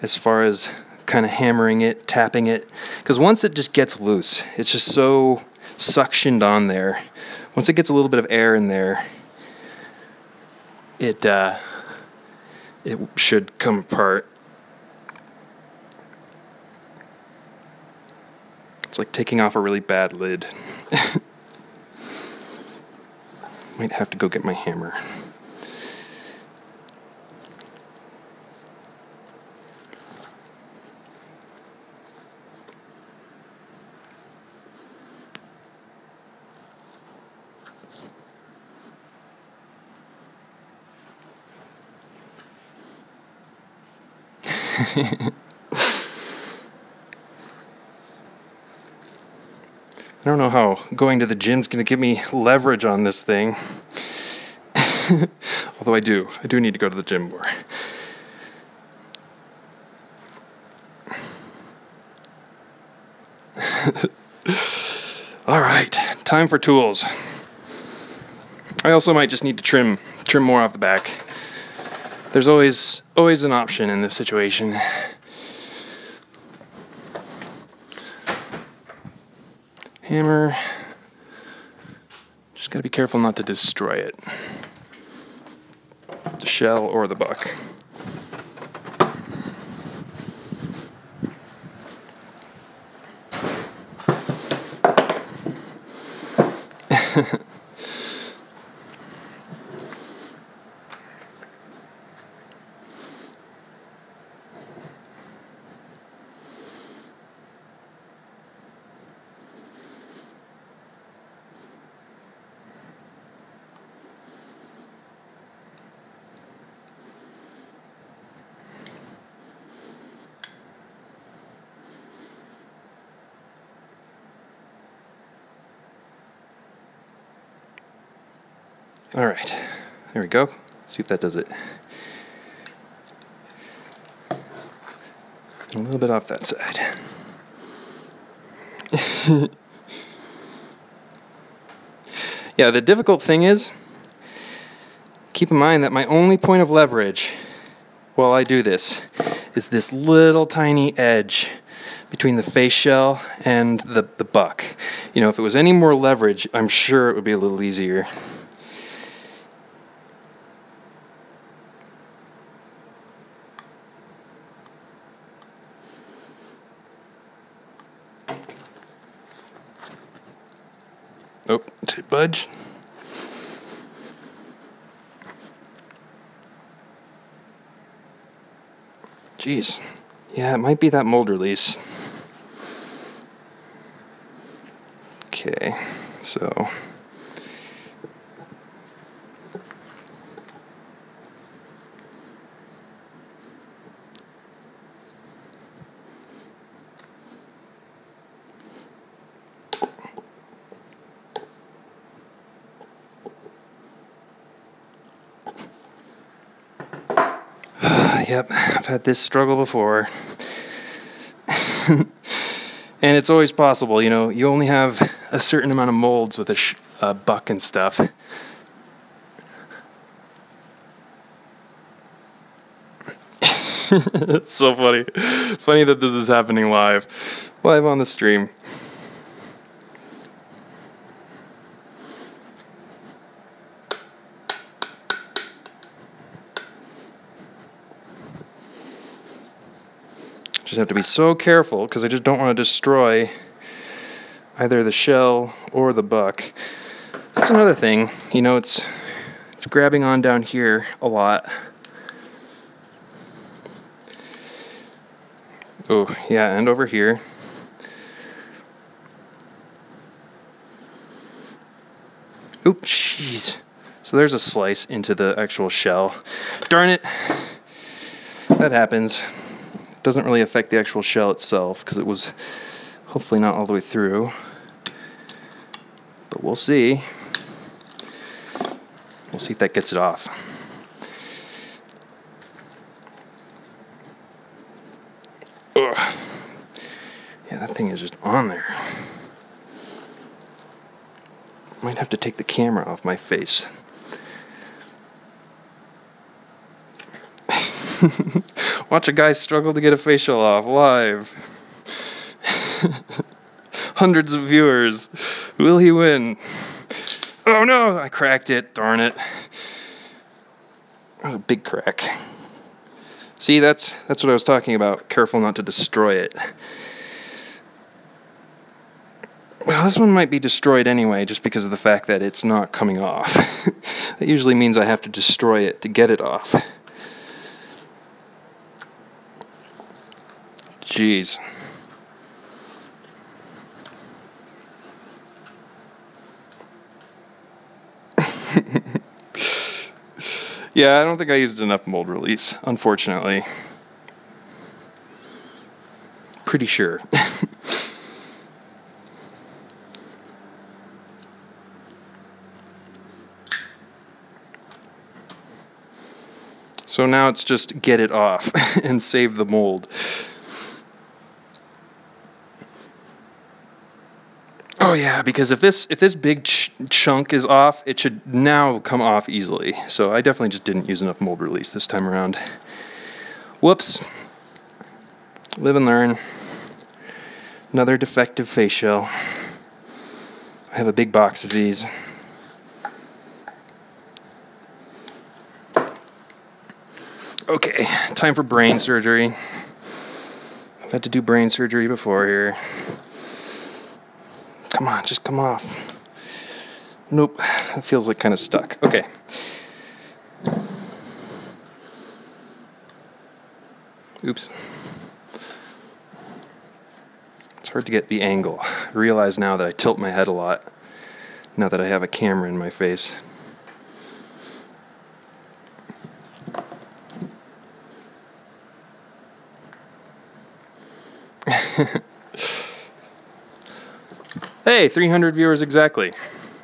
as far as kind of hammering it, tapping it, because once it just gets loose, it's just so suctioned on there. Once it gets a little bit of air in there, it uh, it should come apart. It's like taking off a really bad lid. Might have to go get my hammer. I don't know how going to the gym's going to give me leverage on this thing. Although I do. I do need to go to the gym more. All right, time for tools. I also might just need to trim trim more off the back. There's always always an option in this situation. Hammer. Just gotta be careful not to destroy it. The shell or the buck. All right, there we go. See if that does it. A little bit off that side. yeah, the difficult thing is, keep in mind that my only point of leverage while I do this is this little tiny edge between the face shell and the, the buck. You know, if it was any more leverage, I'm sure it would be a little easier. Oh, Jeez. Yeah, it might be that mold release. Okay, so Yep, I've had this struggle before. and it's always possible, you know, you only have a certain amount of molds with a sh- buck and stuff. it's so funny. Funny that this is happening live. Live on the stream. Have to be so careful because I just don't want to destroy either the shell or the buck. That's another thing. You know, it's it's grabbing on down here a lot. Oh, yeah, and over here. Oops, jeez. So there's a slice into the actual shell. Darn it. That happens doesn't really affect the actual shell itself because it was hopefully not all the way through. But we'll see. We'll see if that gets it off. Ugh. Yeah, that thing is just on there. Might have to take the camera off my face. Watch a guy struggle to get a facial off live. Hundreds of viewers. Will he win? Oh no, I cracked it. Darn it. a big crack. See, that's that's what I was talking about. Careful not to destroy it. Well, this one might be destroyed anyway, just because of the fact that it's not coming off. that usually means I have to destroy it to get it off. Jeez. yeah, I don't think I used enough mold release, unfortunately. Pretty sure. So now it's just get it off and save the mold. Oh yeah, because if this if this big ch chunk is off, it should now come off easily. So I definitely just didn't use enough mold release this time around. Whoops. Live and learn. Another defective face shell. I have a big box of these. Okay, time for brain surgery. I've had to do brain surgery before here. Come on, just come off. Nope, it feels like kind of stuck. Okay. Oops. It's hard to get the angle. I realize now that I tilt my head a lot now that I have a camera in my face. hey, 300 viewers exactly.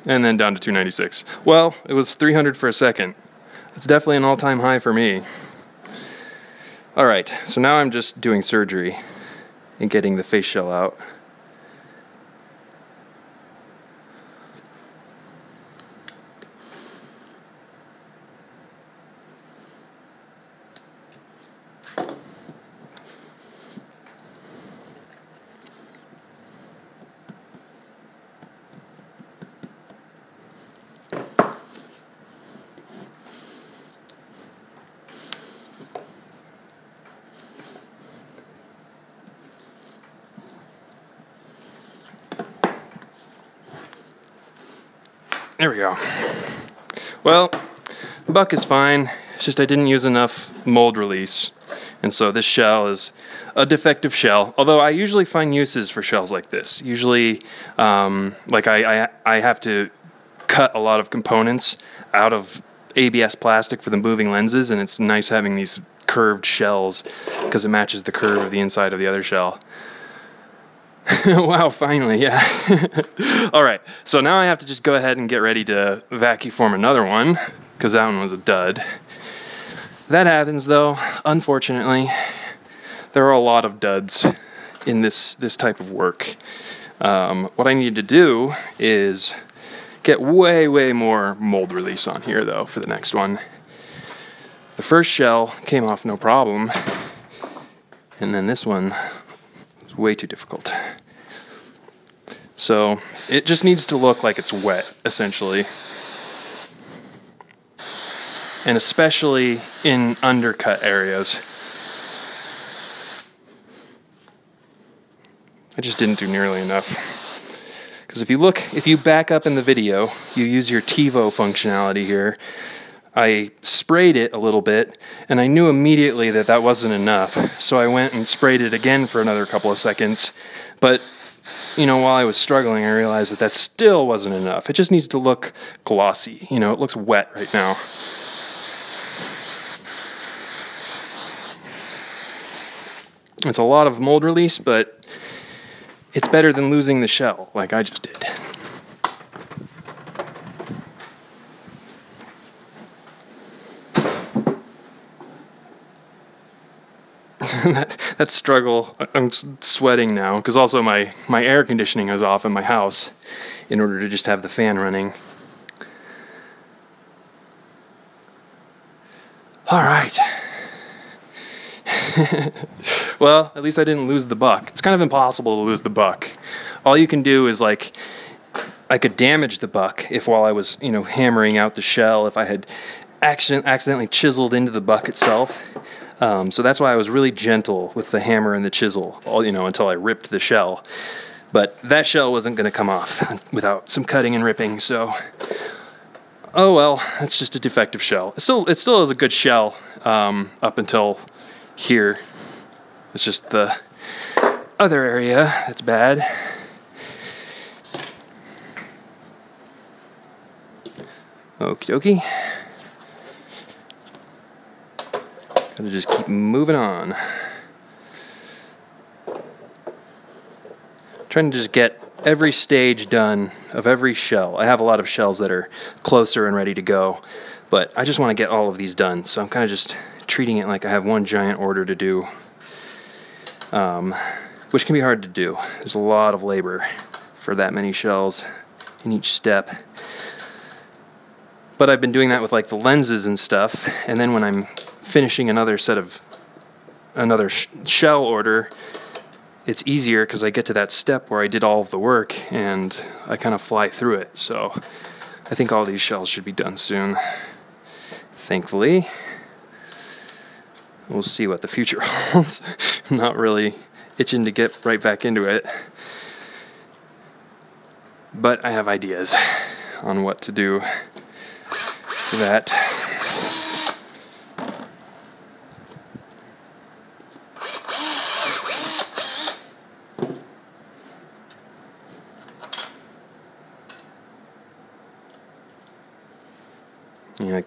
And then down to 296. Well, it was 300 for a second. It's definitely an all time high for me. Alright, so now I'm just doing surgery and getting the face shell out. Well, the buck is fine. It's just I didn't use enough mold release. And so this shell is a defective shell. Although I usually find uses for shells like this. Usually, um, like I, I, I have to cut a lot of components out of ABS plastic for the moving lenses, and it's nice having these curved shells because it matches the curve of the inside of the other shell. wow, finally, yeah. All right, so now I have to just go ahead and get ready to vacuum form another one because that one was a dud. That happens though, unfortunately. There are a lot of duds in this, this type of work. Um, what I need to do is get way, way more mold release on here though for the next one. The first shell came off no problem, and then this one way too difficult. So it just needs to look like it's wet, essentially. And especially in undercut areas. I just didn't do nearly enough. Because if you look, if you back up in the video, you use your TiVo functionality here, I sprayed it a little bit and I knew immediately that that wasn't enough. So I went and sprayed it again for another couple of seconds. But, you know, while I was struggling, I realized that that still wasn't enough. It just needs to look glossy. You know, it looks wet right now. It's a lot of mold release, but it's better than losing the shell like I just did. that, that struggle, I'm sweating now because also my, my air conditioning is off in my house in order to just have the fan running. All right. well, at least I didn't lose the buck. It's kind of impossible to lose the buck. All you can do is like I could damage the buck if while I was, you know, hammering out the shell, if I had accident, accidentally chiseled into the buck itself. Um, so that's why I was really gentle with the hammer and the chisel, all you know, until I ripped the shell. But that shell wasn't going to come off without some cutting and ripping. So, oh well, that's just a defective shell. It still, it still is a good shell um, up until here. It's just the other area that's bad. Okie dokie. Gotta just keep moving on. Trying to just get every stage done of every shell. I have a lot of shells that are closer and ready to go, but I just want to get all of these done. So I'm kind of just treating it like I have one giant order to do, um, which can be hard to do. There's a lot of labor for that many shells in each step. But I've been doing that with like the lenses and stuff, and then when I'm finishing another set of another sh shell order, it's easier because I get to that step where I did all of the work and I kind of fly through it. So I think all these shells should be done soon. Thankfully. We'll see what the future holds. Not really itching to get right back into it. But I have ideas on what to do that.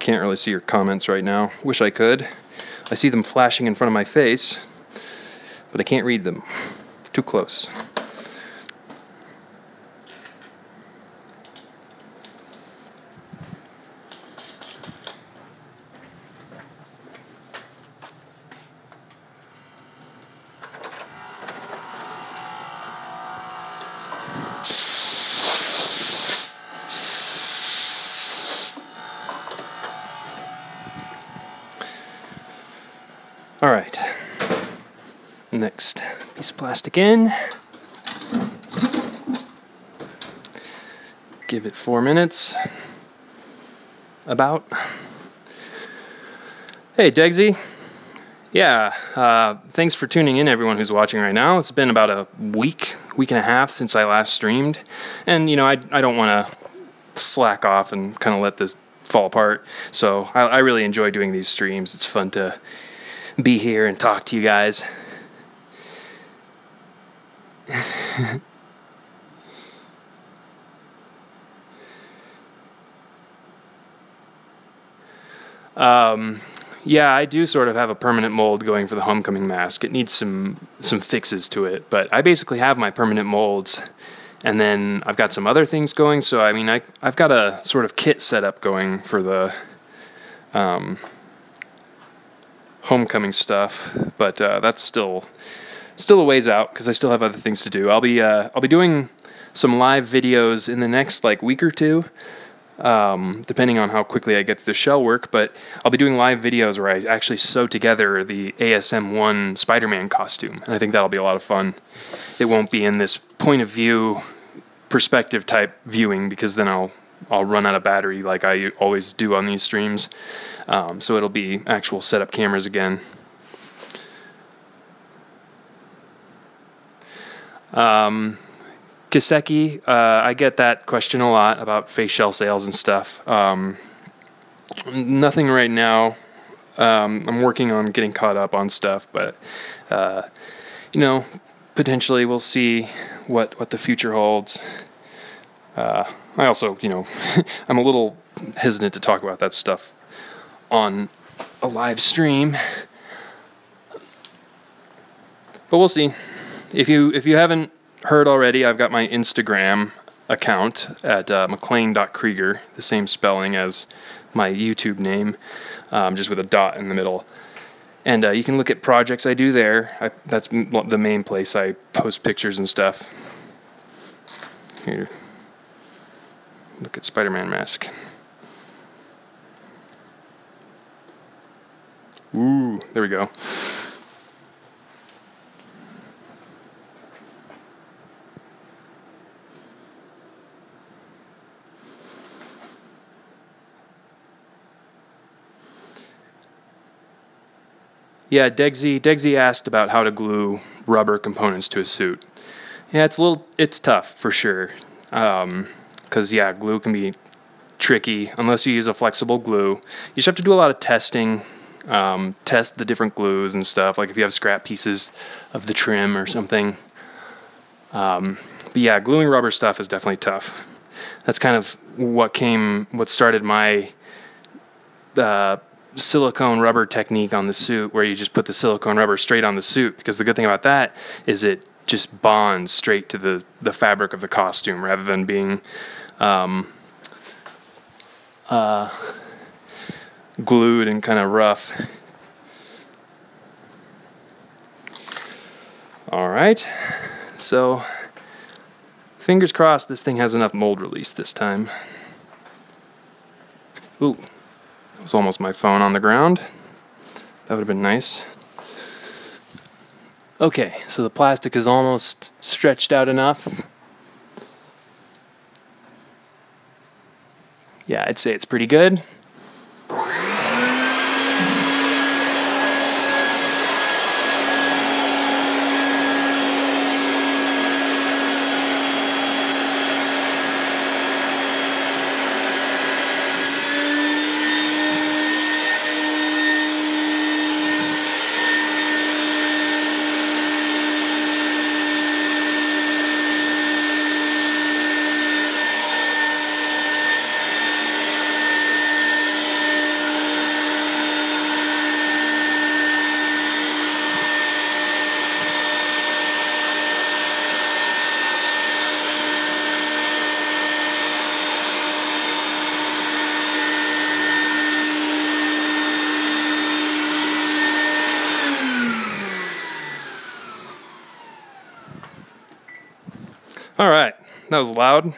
Can't really see your comments right now. Wish I could. I see them flashing in front of my face, but I can't read them. Too close. All right. Next piece of plastic in. Give it four minutes. About. Hey, Degsy. Yeah, uh, thanks for tuning in, everyone who's watching right now. It's been about a week, week and a half since I last streamed. And, you know, I, I don't want to slack off and kind of let this fall apart. So I, I really enjoy doing these streams. It's fun to be here and talk to you guys. um, yeah, I do sort of have a permanent mold going for the homecoming mask. It needs some some fixes to it, but I basically have my permanent molds, and then I've got some other things going. So I mean, I I've got a sort of kit set up going for the um, homecoming stuff, but uh, that's still still a ways out because I still have other things to do. I'll be uh, I'll be doing some live videos in the next like week or two, um, depending on how quickly I get the shell work. But I'll be doing live videos where I actually sew together the ASM one Spider-Man costume, and I think that'll be a lot of fun. It won't be in this point of view perspective type viewing because then I'll I'll run out of battery like I always do on these streams. Um, so it'll be actual setup cameras again. Um, Kiseki, uh, I get that question a lot about face shell sales and stuff. Um, nothing right now. Um, I'm working on getting caught up on stuff, but uh, you know, potentially we'll see what what the future holds. Uh, I also, you know, I'm a little hesitant to talk about that stuff on a live stream. But we'll see. If you if you haven't heard already, I've got my Instagram account at uh, mclean.krieger, the same spelling as my YouTube name, um, just with a dot in the middle. And uh, you can look at projects I do there. I, that's the main place I post pictures and stuff. Here, look at Spider-Man mask. Ooh, there we go. Yeah, Degsy Degsy asked about how to glue rubber components to a suit. Yeah, it's a little it's tough for sure. Um, cuz yeah, glue can be tricky unless you use a flexible glue. You just have to do a lot of testing, um, test the different glues and stuff. Like if you have scrap pieces of the trim or something. Um, but yeah, gluing rubber stuff is definitely tough. That's kind of what came, what started my uh, silicone rubber technique on the suit, where you just put the silicone rubber straight on the suit. Because the good thing about that is it just bonds straight to the the fabric of the costume, rather than being um, uh, glued and kind of rough. All right, so fingers crossed this thing has enough mold release this time. Ooh, that was almost my phone on the ground. That would have been nice. Okay, so the plastic is almost stretched out enough. Yeah, I'd say it's pretty good. All right, that was loud.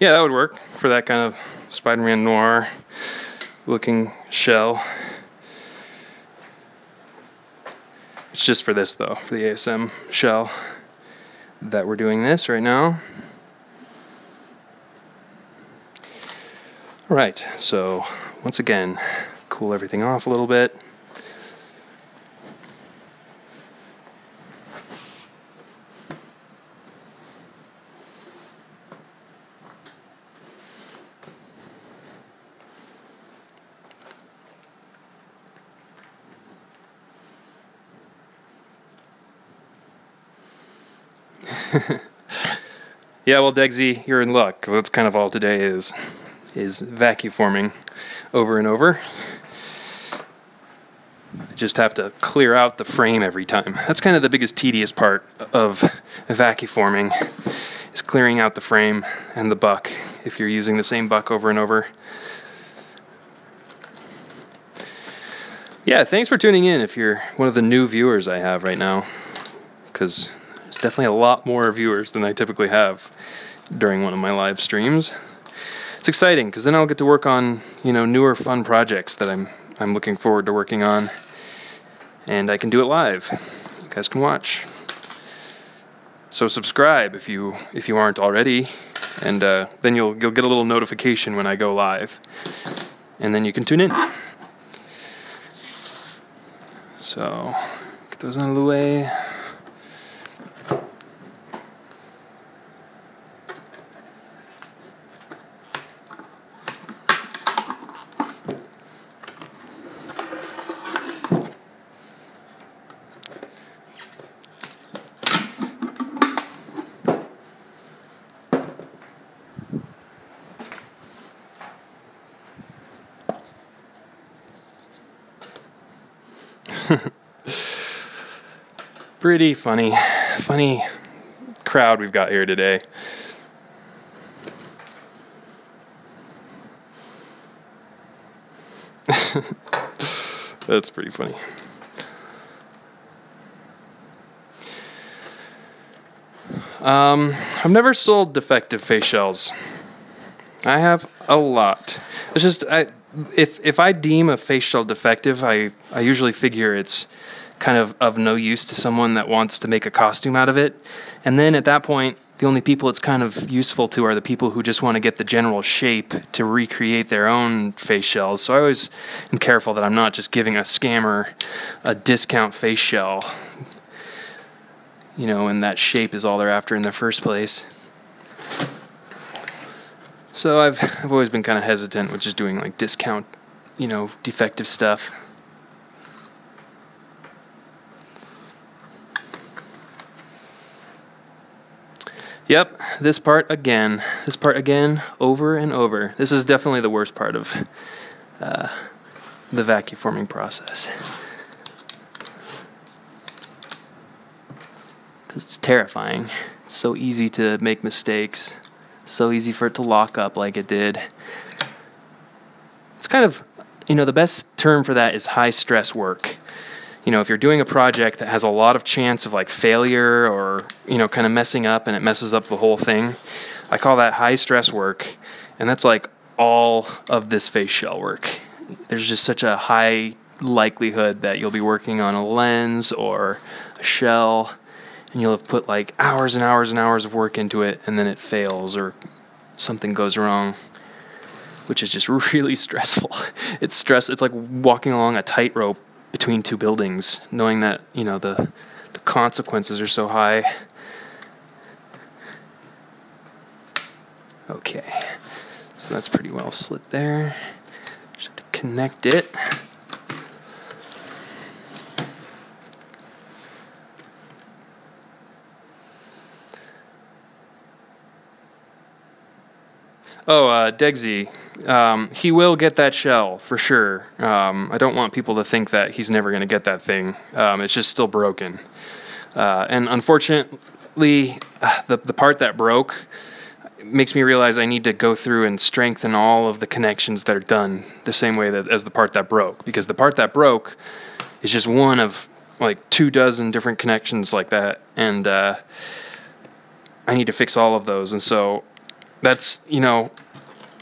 Yeah, that would work for that kind of Spider-Man noir looking shell. It's just for this though, for the ASM shell that we're doing this right now. All right, so once again, cool everything off a little bit. Yeah, well, Degsy, you're in luck because that's kind of all today is is vacuum forming over and over. I just have to clear out the frame every time. That's kind of the biggest tedious part of vacuum forming is clearing out the frame and the buck if you're using the same buck over and over. Yeah, thanks for tuning in if you're one of the new viewers I have right now because there's definitely a lot more viewers than I typically have during one of my live streams. It's exciting because then I'll get to work on, you know, newer fun projects that I'm I'm looking forward to working on. And I can do it live. You guys can watch. So subscribe if you if you aren't already, and uh, then you'll you'll get a little notification when I go live, and then you can tune in. So get those out of the way. Pretty funny, funny crowd we've got here today. That's pretty funny. Um, I've never sold defective face shells. I have a lot. It's just I if if I deem a face shell defective, I I usually figure it's kind of of no use to someone that wants to make a costume out of it. And then at that point, the only people it's kind of useful to are the people who just want to get the general shape to recreate their own face shells. So I always am careful that I'm not just giving a scammer a discount face shell, you know, and that shape is all they're after in the first place. So I've, I've always been kind of hesitant with just doing like discount, you know, defective stuff. Yep, this part again. This part again, over and over. This is definitely the worst part of uh, the vacuum forming process. Because it's terrifying. It's so easy to make mistakes. So easy for it to lock up like it did. It's kind of, you know, the best term for that is high stress work you know, if you're doing a project that has a lot of chance of like failure or, you know, kind of messing up and it messes up the whole thing, I call that high stress work. And that's like all of this face shell work. There's just such a high likelihood that you'll be working on a lens or a shell and you'll have put like hours and hours and hours of work into it and then it fails or something goes wrong which is just really stressful it's stress it's like walking along a tightrope between two buildings, knowing that you know the the consequences are so high. Okay, so that's pretty well slit there. To connect it. Oh, uh, Degsy, um, he will get that shell for sure. Um, I don't want people to think that he's never going to get that thing. Um, it's just still broken. Uh, and unfortunately, uh, the, the part that broke makes me realize I need to go through and strengthen all of the connections that are done the same way that, as the part that broke. Because the part that broke is just one of like two dozen different connections like that. And uh, I need to fix all of those. And so that's, you know,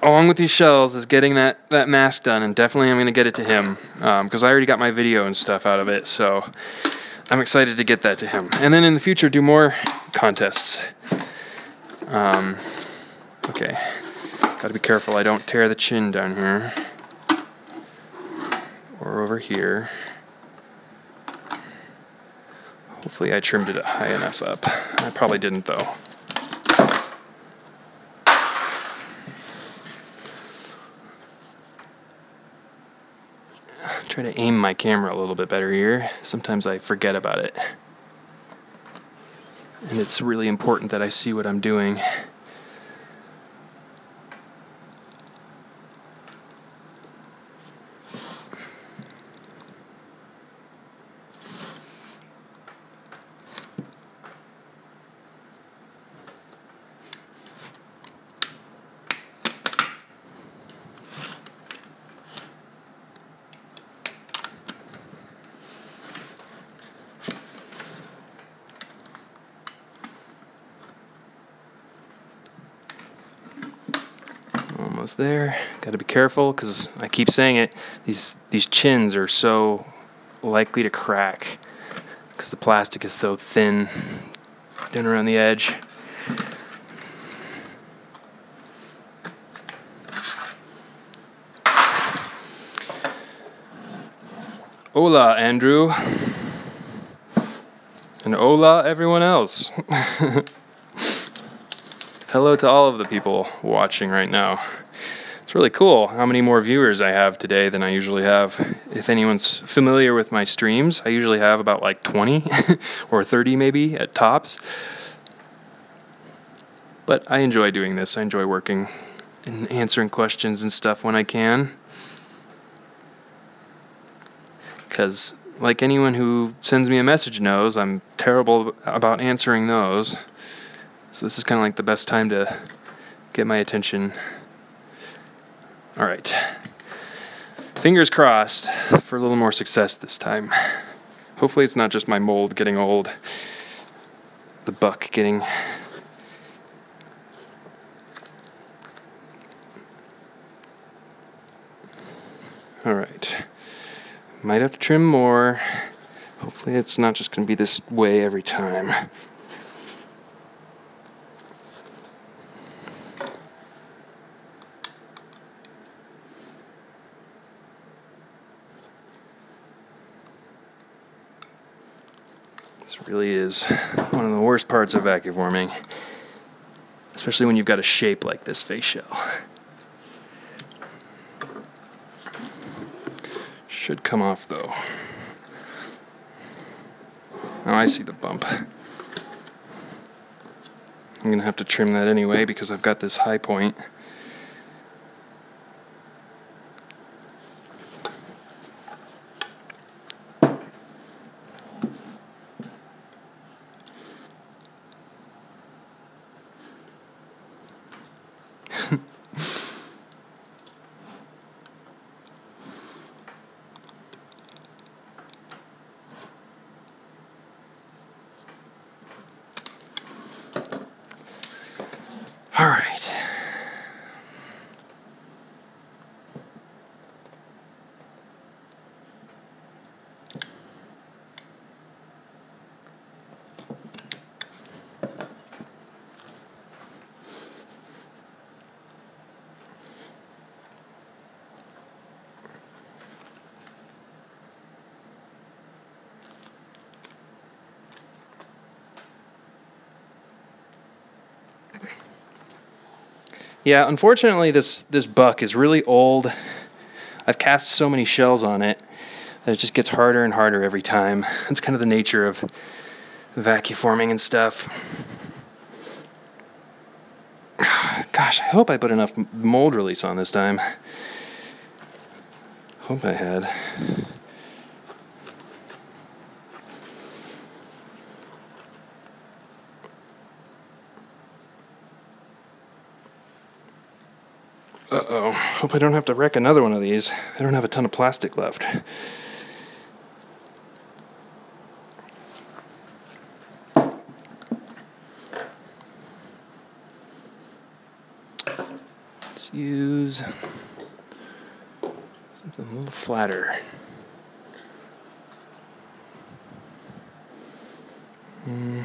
along with these shells is getting that, that mask done, and definitely I'm going to get it to him because um, I already got my video and stuff out of it, so I'm excited to get that to him. And then in the future, do more contests. Um, okay, got to be careful I don't tear the chin down here or over here. Hopefully I trimmed it high enough up. I probably didn't though. Try to aim my camera a little bit better here. Sometimes I forget about it. And it's really important that I see what I'm doing. almost there. Got to be careful because I keep saying it. These these chins are so likely to crack because the plastic is so thin down around the edge. Hola, Andrew. And hola, everyone else. Hello to all of the people watching right now. It's really cool how many more viewers I have today than I usually have. If anyone's familiar with my streams, I usually have about like 20 or 30 maybe at tops. But I enjoy doing this. I enjoy working and answering questions and stuff when I can. Because, like anyone who sends me a message knows, I'm terrible about answering those. So, this is kind of like the best time to get my attention. All right. Fingers crossed for a little more success this time. Hopefully, it's not just my mold getting old, the buck getting. All right. Might have to trim more. Hopefully, it's not just going to be this way every time. Really is one of the worst parts of vacuuming, especially when you've got a shape like this face shell. Should come off though. Oh, I see the bump. I'm gonna have to trim that anyway because I've got this high point. Yeah, unfortunately, this this buck is really old. I've cast so many shells on it that it just gets harder and harder every time. That's kind of the nature of vacuforming and stuff. Gosh, I hope I put enough mold release on this time. Hope I had. Hope I don't have to wreck another one of these. I don't have a ton of plastic left. Let's use something a little flatter. Hmm.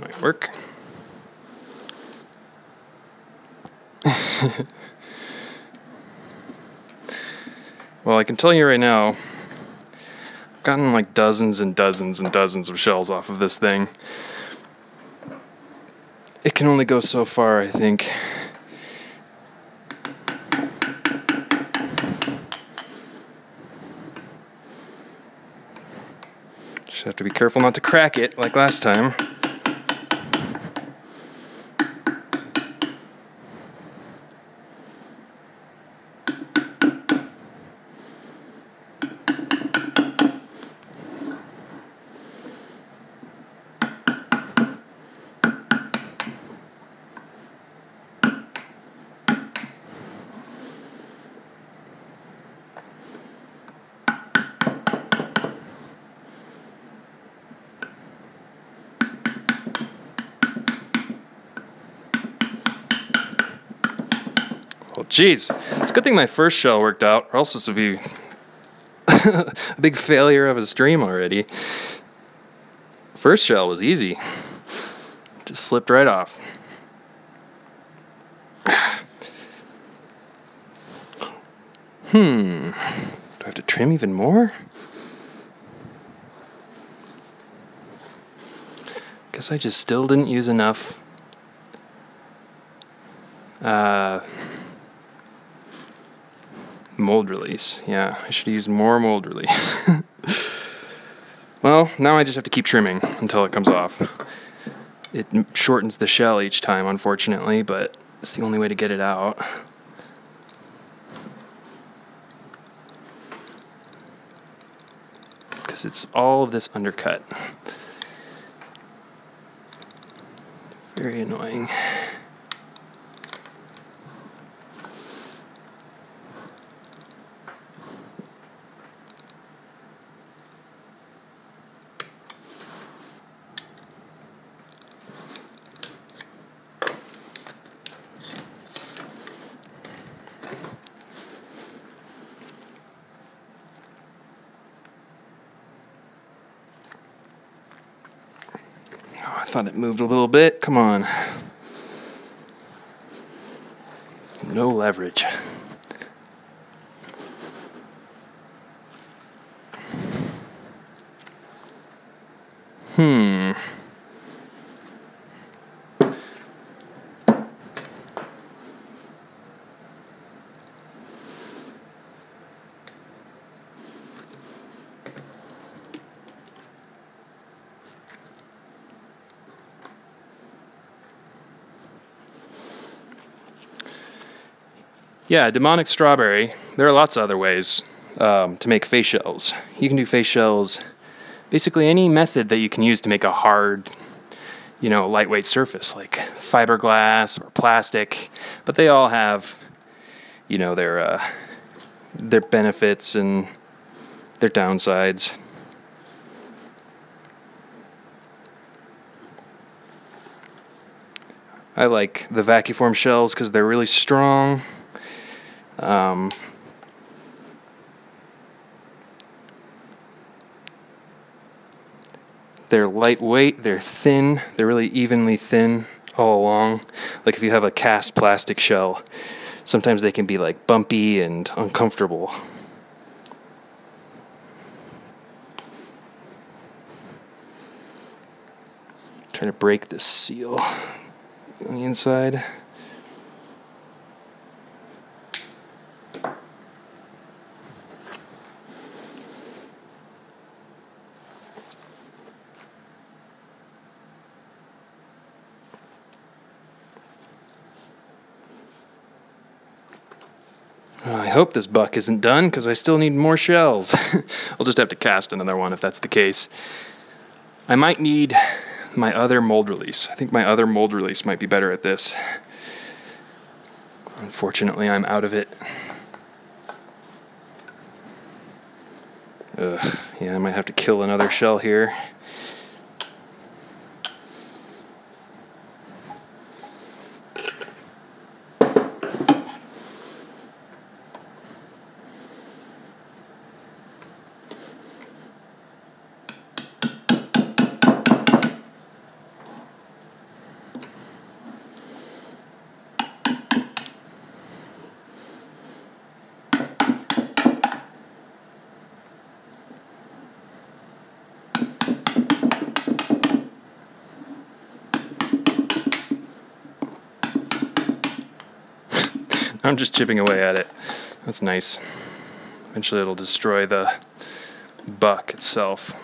Might work. well, I can tell you right now, I've gotten like dozens and dozens and dozens of shells off of this thing. It can only go so far, I think. Just have to be careful not to crack it like last time. Geez, it's a good thing my first shell worked out, or else this would be a big failure of a stream already. First shell was easy, just slipped right off. Hmm, do I have to trim even more? Guess I just still didn't use enough. Uh, mold release. Yeah, I should use more mold release. well, now I just have to keep trimming until it comes off. It shortens the shell each time, unfortunately, but it's the only way to get it out. Because it's all of this undercut. Very annoying. Thought it moved a little bit. Come on. No leverage. Yeah, demonic strawberry. There are lots of other ways um, to make face shells. You can do face shells, basically any method that you can use to make a hard, you know, lightweight surface like fiberglass or plastic. But they all have, you know, their uh, their benefits and their downsides. I like the vacuform shells because they're really strong. Um, they're lightweight, they're thin, they're really evenly thin all along. Like if you have a cast plastic shell, sometimes they can be like bumpy and uncomfortable. Trying to break this seal on the inside. I hope this buck isn't done because I still need more shells. I'll just have to cast another one if that's the case. I might need my other mold release. I think my other mold release might be better at this. Unfortunately, I'm out of it. Ugh, yeah, I might have to kill another shell here. I'm just chipping away at it. That's nice. Eventually it'll destroy the buck itself.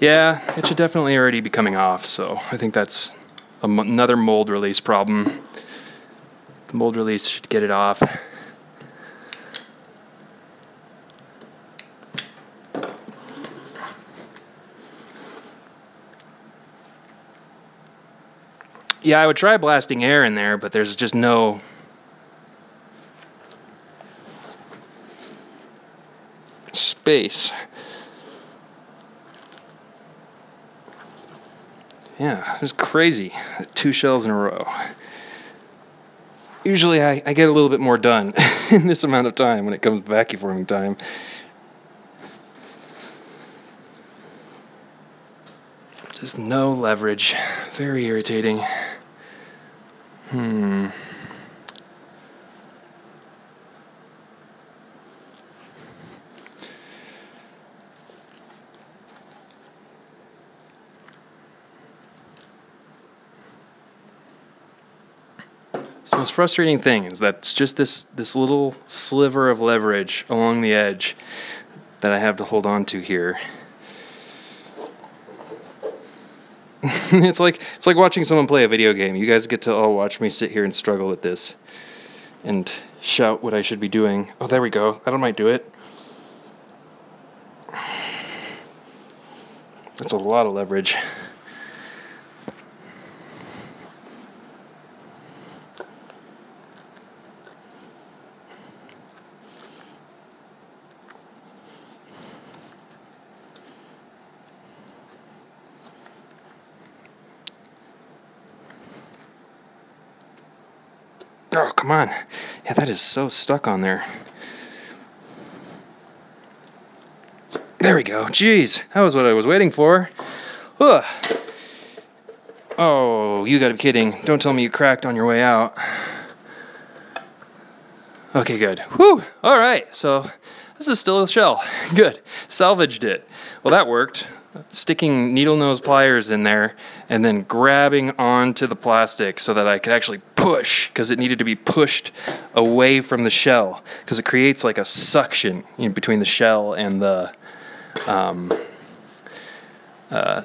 Yeah, it should definitely already be coming off, so I think that's another mold release problem. The mold release should get it off. Yeah, I would try blasting air in there, but there's just no space. Yeah, it's crazy. Two shells in a row. Usually I, I get a little bit more done in this amount of time when it comes to vacuum time. Just no leverage. Very irritating. Hmm. So the most frustrating thing is that it's just this this little sliver of leverage along the edge that I have to hold on to here. it's like it's like watching someone play a video game. You guys get to all watch me sit here and struggle with this and shout what I should be doing. Oh, there we go. That might do it. That's a lot of leverage. Oh, come on. Yeah, that is so stuck on there. There we go. Jeez, that was what I was waiting for. Ugh. Oh, you gotta be kidding. Don't tell me you cracked on your way out. Okay, good. Whew. All right, so this is still a shell. Good. Salvaged it. Well, that worked. Sticking needle nose pliers in there and then grabbing onto the plastic so that I could actually push because it needed to be pushed away from the shell because it creates like a suction in between the shell and the um, uh,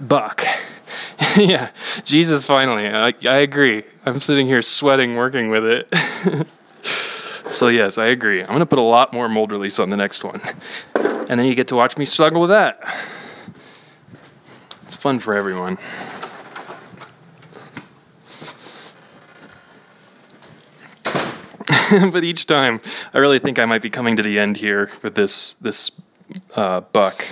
buck. yeah, Jesus, finally. I, I agree. I'm sitting here sweating working with it. so, yes, I agree. I'm going to put a lot more mold release on the next one. And then you get to watch me struggle with that. It's fun for everyone. but each time, I really think I might be coming to the end here with this this uh, buck.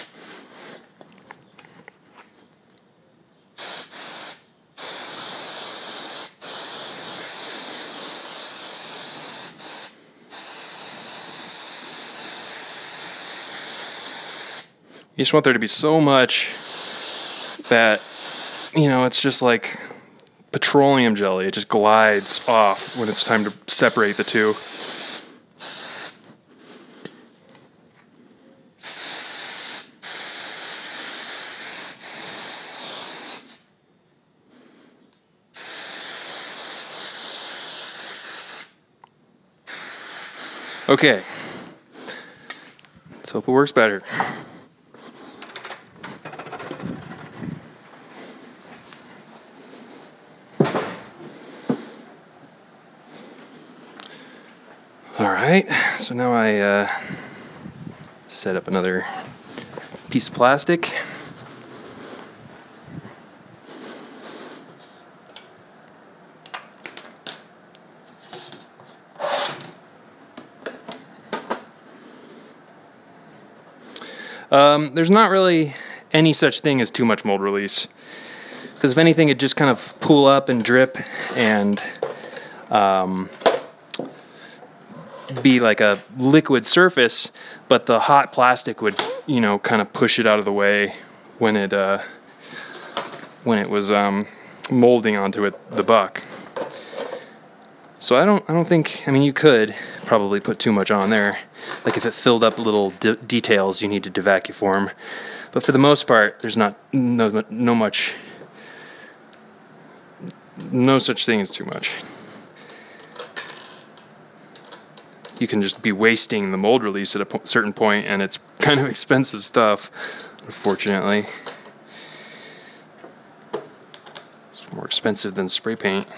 You just want there to be so much that, you know, it's just like petroleum jelly. It just glides off when it's time to separate the two. Okay. Let's hope it works better. Right, so now I uh, set up another piece of plastic. Um, there's not really any such thing as too much mold release. Because if anything, it just kind of pool up and drip and um, be like a liquid surface, but the hot plastic would, you know, kind of push it out of the way when it uh, when it was um, molding onto it the buck. So I don't I don't think I mean you could probably put too much on there. Like if it filled up little de- details you needed to vacuum, but for the most part there's not no no much no such thing as too much. You can just be wasting the mold release at a certain point, and it's kind of expensive stuff, unfortunately. It's more expensive than spray paint.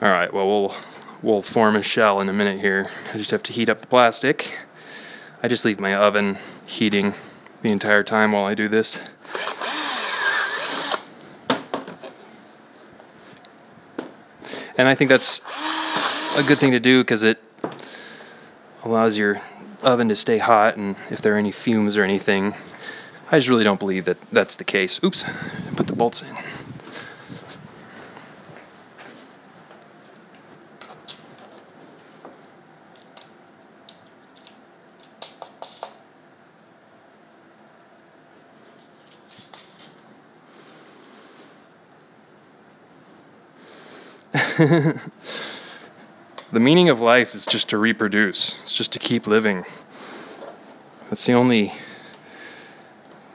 All right, well, we'll we'll form a shell in a minute here. I just have to heat up the plastic. I just leave my oven heating the entire time while I do this. And I think that's a good thing to do because it allows your oven to stay hot and if there are any fumes or anything. I just really don't believe that that's the case. Oops, put the bolts in. the meaning of life is just to reproduce, it's just to keep living. That's the only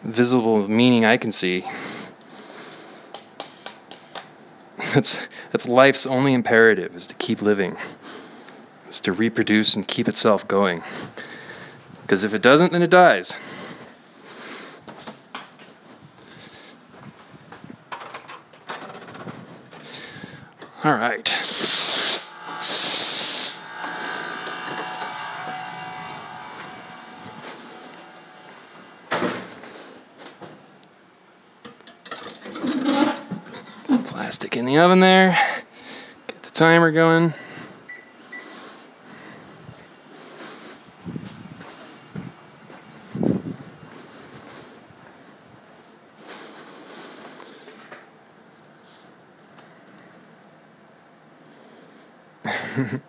visible meaning I can see. That's, that's life's only imperative is to keep living, is to reproduce and keep itself going. Because if it doesn't, then it dies. All right. oven there. Get the timer going.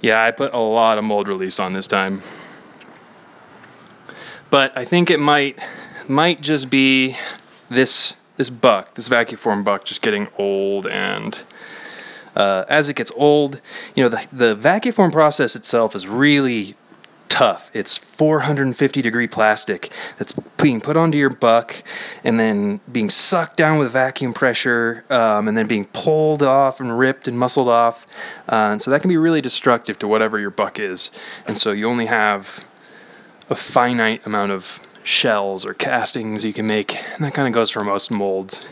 yeah, I put a lot of mold release on this time. But I think it might might just be this this buck, this vacuform buck just getting old and uh, as it gets old, you know, the, the vacuform process itself is really tough. It's 450 degree plastic that's being put onto your buck and then being sucked down with vacuum pressure um, and then being pulled off and ripped and muscled off. Uh, and so that can be really destructive to whatever your buck is. And so you only have a finite amount of shells or castings you can make. And that kind of goes for most molds.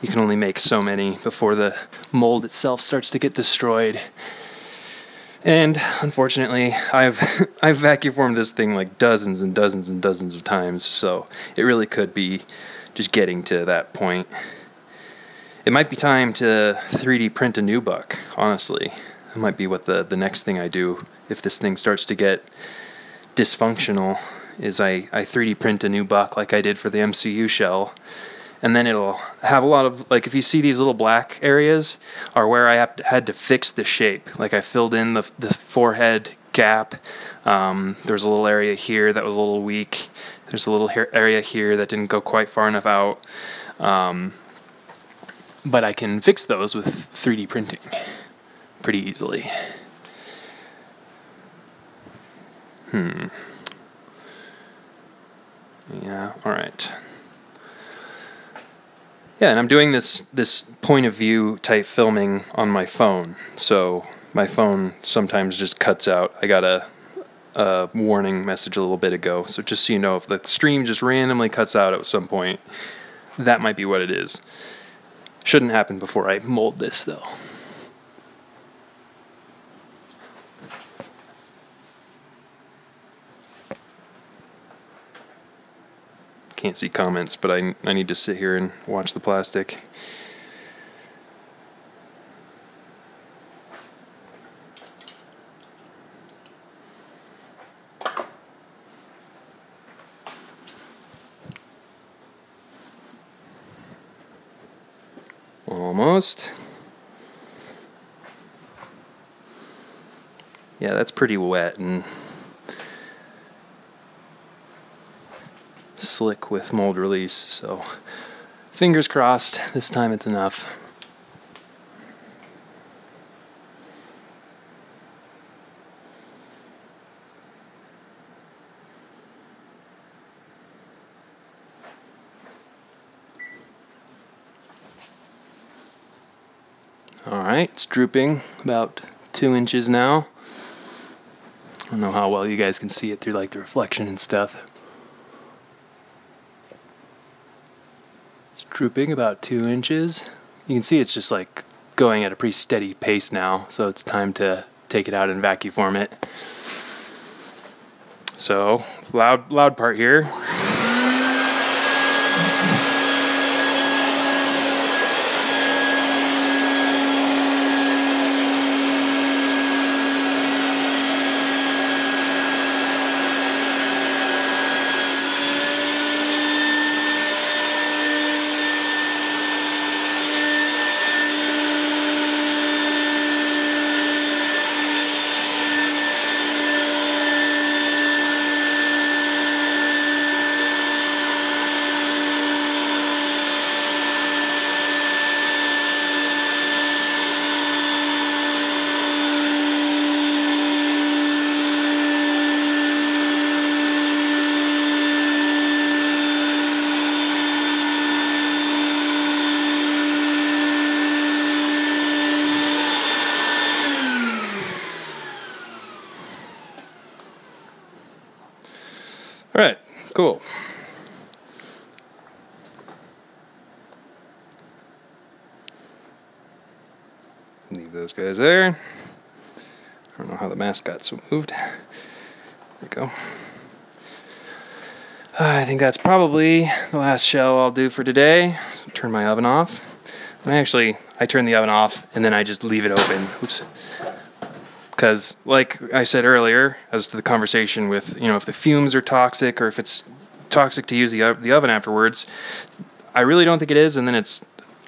You can only make so many before the mold itself starts to get destroyed. And unfortunately, I've I've vacuum formed this thing like dozens and dozens and dozens of times, so it really could be just getting to that point. It might be time to 3D print a new buck, honestly. That might be what the, the next thing I do if this thing starts to get dysfunctional is I, I 3D print a new buck like I did for the MCU shell and then it'll have a lot of like if you see these little black areas are where I to, had to fix the shape. Like I filled in the the forehead gap. Um, a little area here that was a little weak. There's a little area here that didn't go quite far enough out. Um, but I can fix those with 3D printing pretty easily. Hmm. Yeah, all right. Yeah, and I'm doing this this point of view type filming on my phone. So my phone sometimes just cuts out. I got a, a warning message a little bit ago. So just so you know, if the stream just randomly cuts out at some point, that might be what it is. Shouldn't happen before I mold this though. Can't see comments, but I, I need to sit here and watch the plastic. Almost. Yeah, that's pretty wet and slick with mold release. So fingers crossed, this time it's enough. Alright, it's drooping about two inches now. I don't know how well you guys can see it through like the reflection and stuff. Drooping about two inches. You can see it's just like going at a pretty steady pace now, so it's time to take it out and vacuum form it. So, loud, loud part here. All right, cool. Leave those guys there. I don't know how the mask got so moved. There we go. Uh, I think that's probably the last shell I'll do for today. So turn my oven off. And actually, I turn the oven off and then I just leave it open. Oops because like i said earlier as to the conversation with you know if the fumes are toxic or if it's toxic to use the, the oven afterwards i really don't think it is and then it's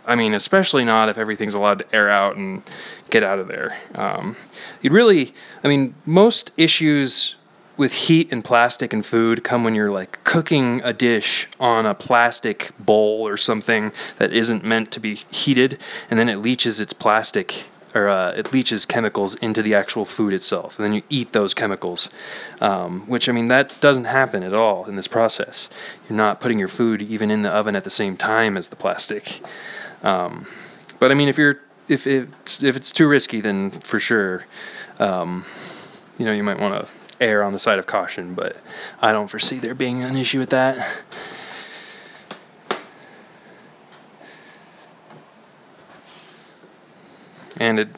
I mean, especially not if everything's allowed to air out and get out of there. Um, you'd really, I mean, most issues with heat and plastic and food come when you're like cooking a dish on a plastic bowl or something that isn't meant to be heated, and then it leaches its plastic or uh, it leaches chemicals into the actual food itself, and then you eat those chemicals. Um, which I mean, that doesn't happen at all in this process. You're not putting your food even in the oven at the same time as the plastic. Um, but I mean, if you're if it's if it's too risky, then for sure, um, you know, you might want to err on the side of caution. But I don't foresee there being an issue with that. and it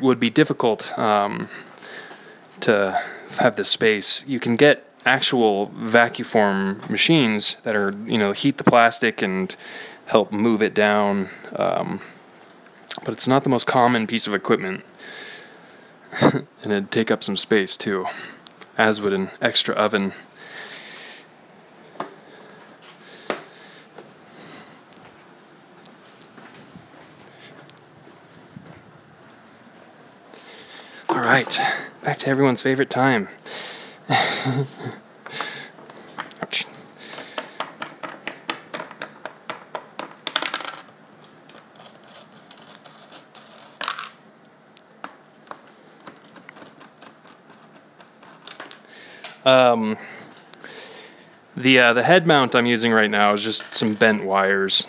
would be difficult um, to have the space. You can get actual vacuform machines that are, you know, heat the plastic and help move it down, um, but it's not the most common piece of equipment, and it'd take up some space too, as would an extra oven. All right, back to everyone's favorite time. Um, the uh, the head mount I'm using right now is just some bent wires.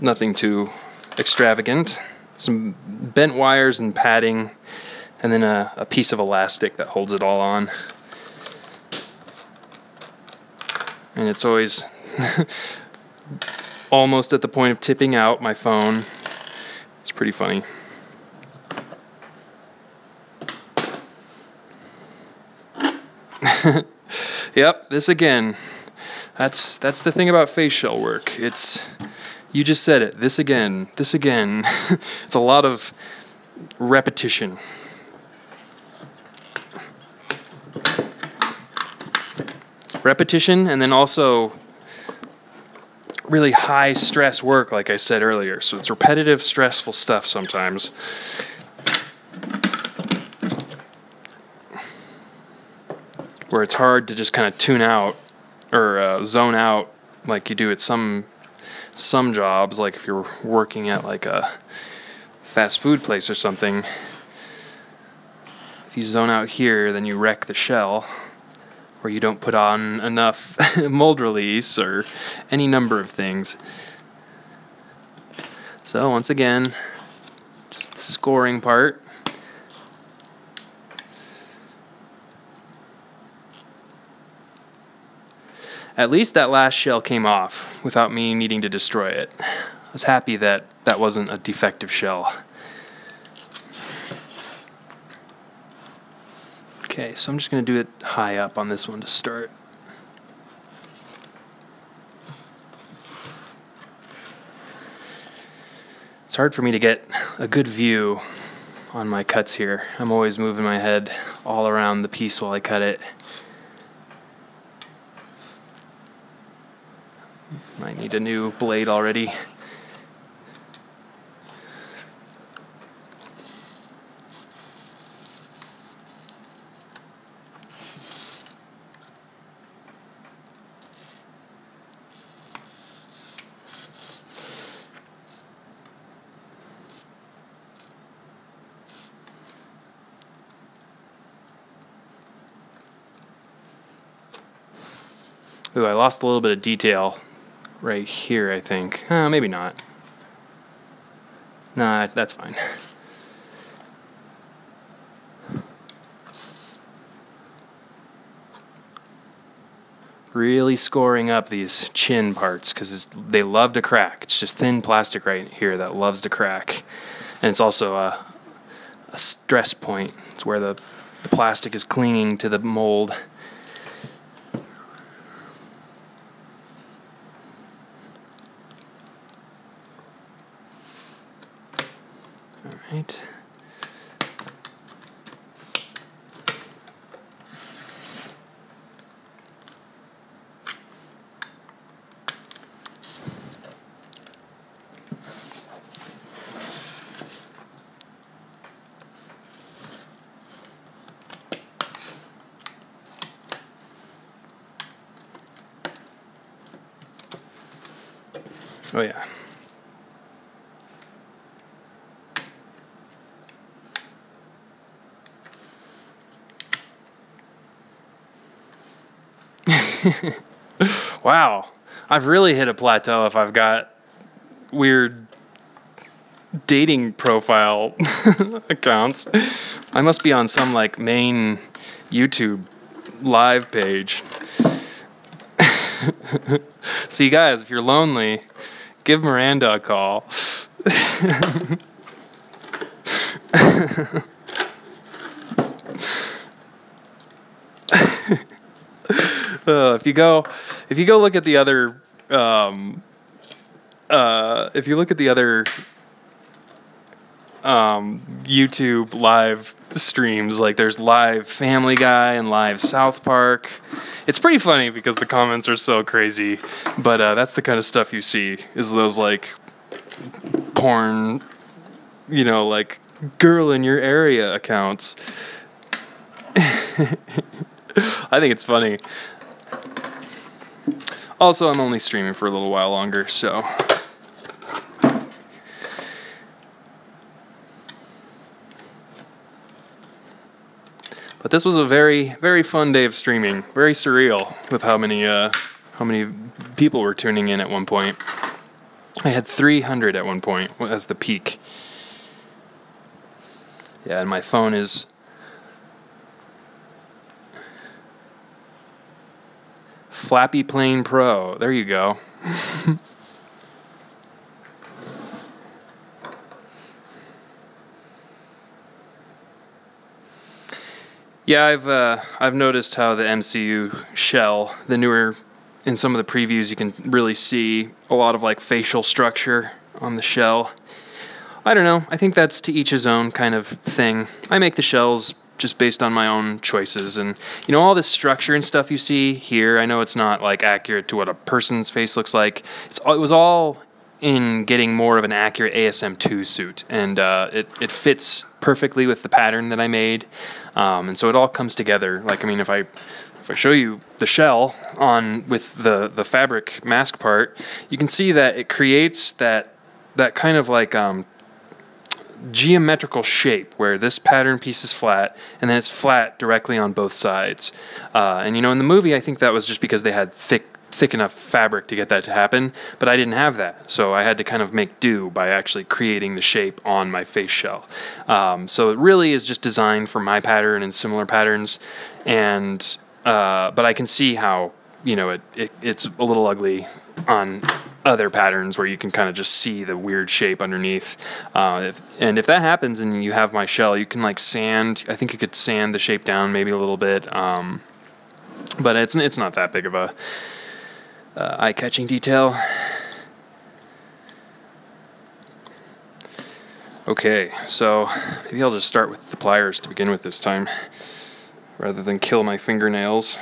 Nothing too extravagant. Some bent wires and padding and then a, a piece of elastic that holds it all on. And it's always almost at the point of tipping out my phone. It's pretty funny. yep, this again. That's that's the thing about face shell work. It's you just said it. This again. This again. it's a lot of repetition. repetition and then also really high stress work, like I said earlier. So it's repetitive, stressful stuff sometimes. Where it's hard to just kind of tune out or uh, zone out like you do at some some jobs, like if you're working at like a fast food place or something. If you zone out here, then you wreck the shell or you don't put on enough mold release or any number of things. So once again, just the scoring part. At least that last shell came off without me needing to destroy it. I was happy that that wasn't a defective shell. Okay, so I'm just going to do it high up on this one to start. It's hard for me to get a good view on my cuts here. I'm always moving my head all around the piece while I cut it. Might need a new blade already. Ooh, I lost a little bit of detail right here, I think. Uh, maybe not. Nah, that's fine. Really scoring up these chin parts because they love to crack. It's just thin plastic right here that loves to crack. And it's also a, a stress point. It's where the, the plastic is clinging to the mold. right. Oh yeah. wow. I've really hit a plateau if I've got weird dating profile accounts. I must be on some like main YouTube live page. so you guys, if you're lonely, give Miranda a call. Uh, if you go, if you go look at the other, um, uh, if you look at the other um, YouTube live streams, like there's live Family Guy and live South Park. It's pretty funny because the comments are so crazy, but uh, that's the kind of stuff you see is those like porn, you know, like girl in your area accounts. I think it's funny. Also, I'm only streaming for a little while longer, so. But this was a very, very fun day of streaming. Very surreal with how many, uh, how many people were tuning in at one point. I had 300 at one point as the peak. Yeah, and my phone is Flappy Plane Pro. There you go. yeah, I've uh, I've noticed how the MCU shell, the newer, in some of the previews, you can really see a lot of like facial structure on the shell. I don't know. I think that's to each his own kind of thing. I make the shells just based on my own choices. And you know, all this structure and stuff you see here, I know it's not like accurate to what a person's face looks like. It's it was all in getting more of an accurate ASM2 suit, and uh, it it fits perfectly with the pattern that I made, um, and so it all comes together. Like I mean, if I if I show you the shell on with the the fabric mask part, you can see that it creates that that kind of like um, geometrical shape where this pattern piece is flat and then it's flat directly on both sides. Uh, and you know, in the movie, I think that was just because they had thick thick enough fabric to get that to happen, but I didn't have that. So I had to kind of make do by actually creating the shape on my face shell. Um, so it really is just designed for my pattern and similar patterns. And, uh, but I can see how, you know, it, it it's a little ugly on other patterns where you can kind of just see the weird shape underneath. Uh, if, and if that happens and you have my shell, you can like sand. I think you could sand the shape down maybe a little bit. Um, but it's it's not that big of a uh, eye-catching detail. Okay, so maybe I'll just start with the pliers to begin with this time, rather than kill my fingernails.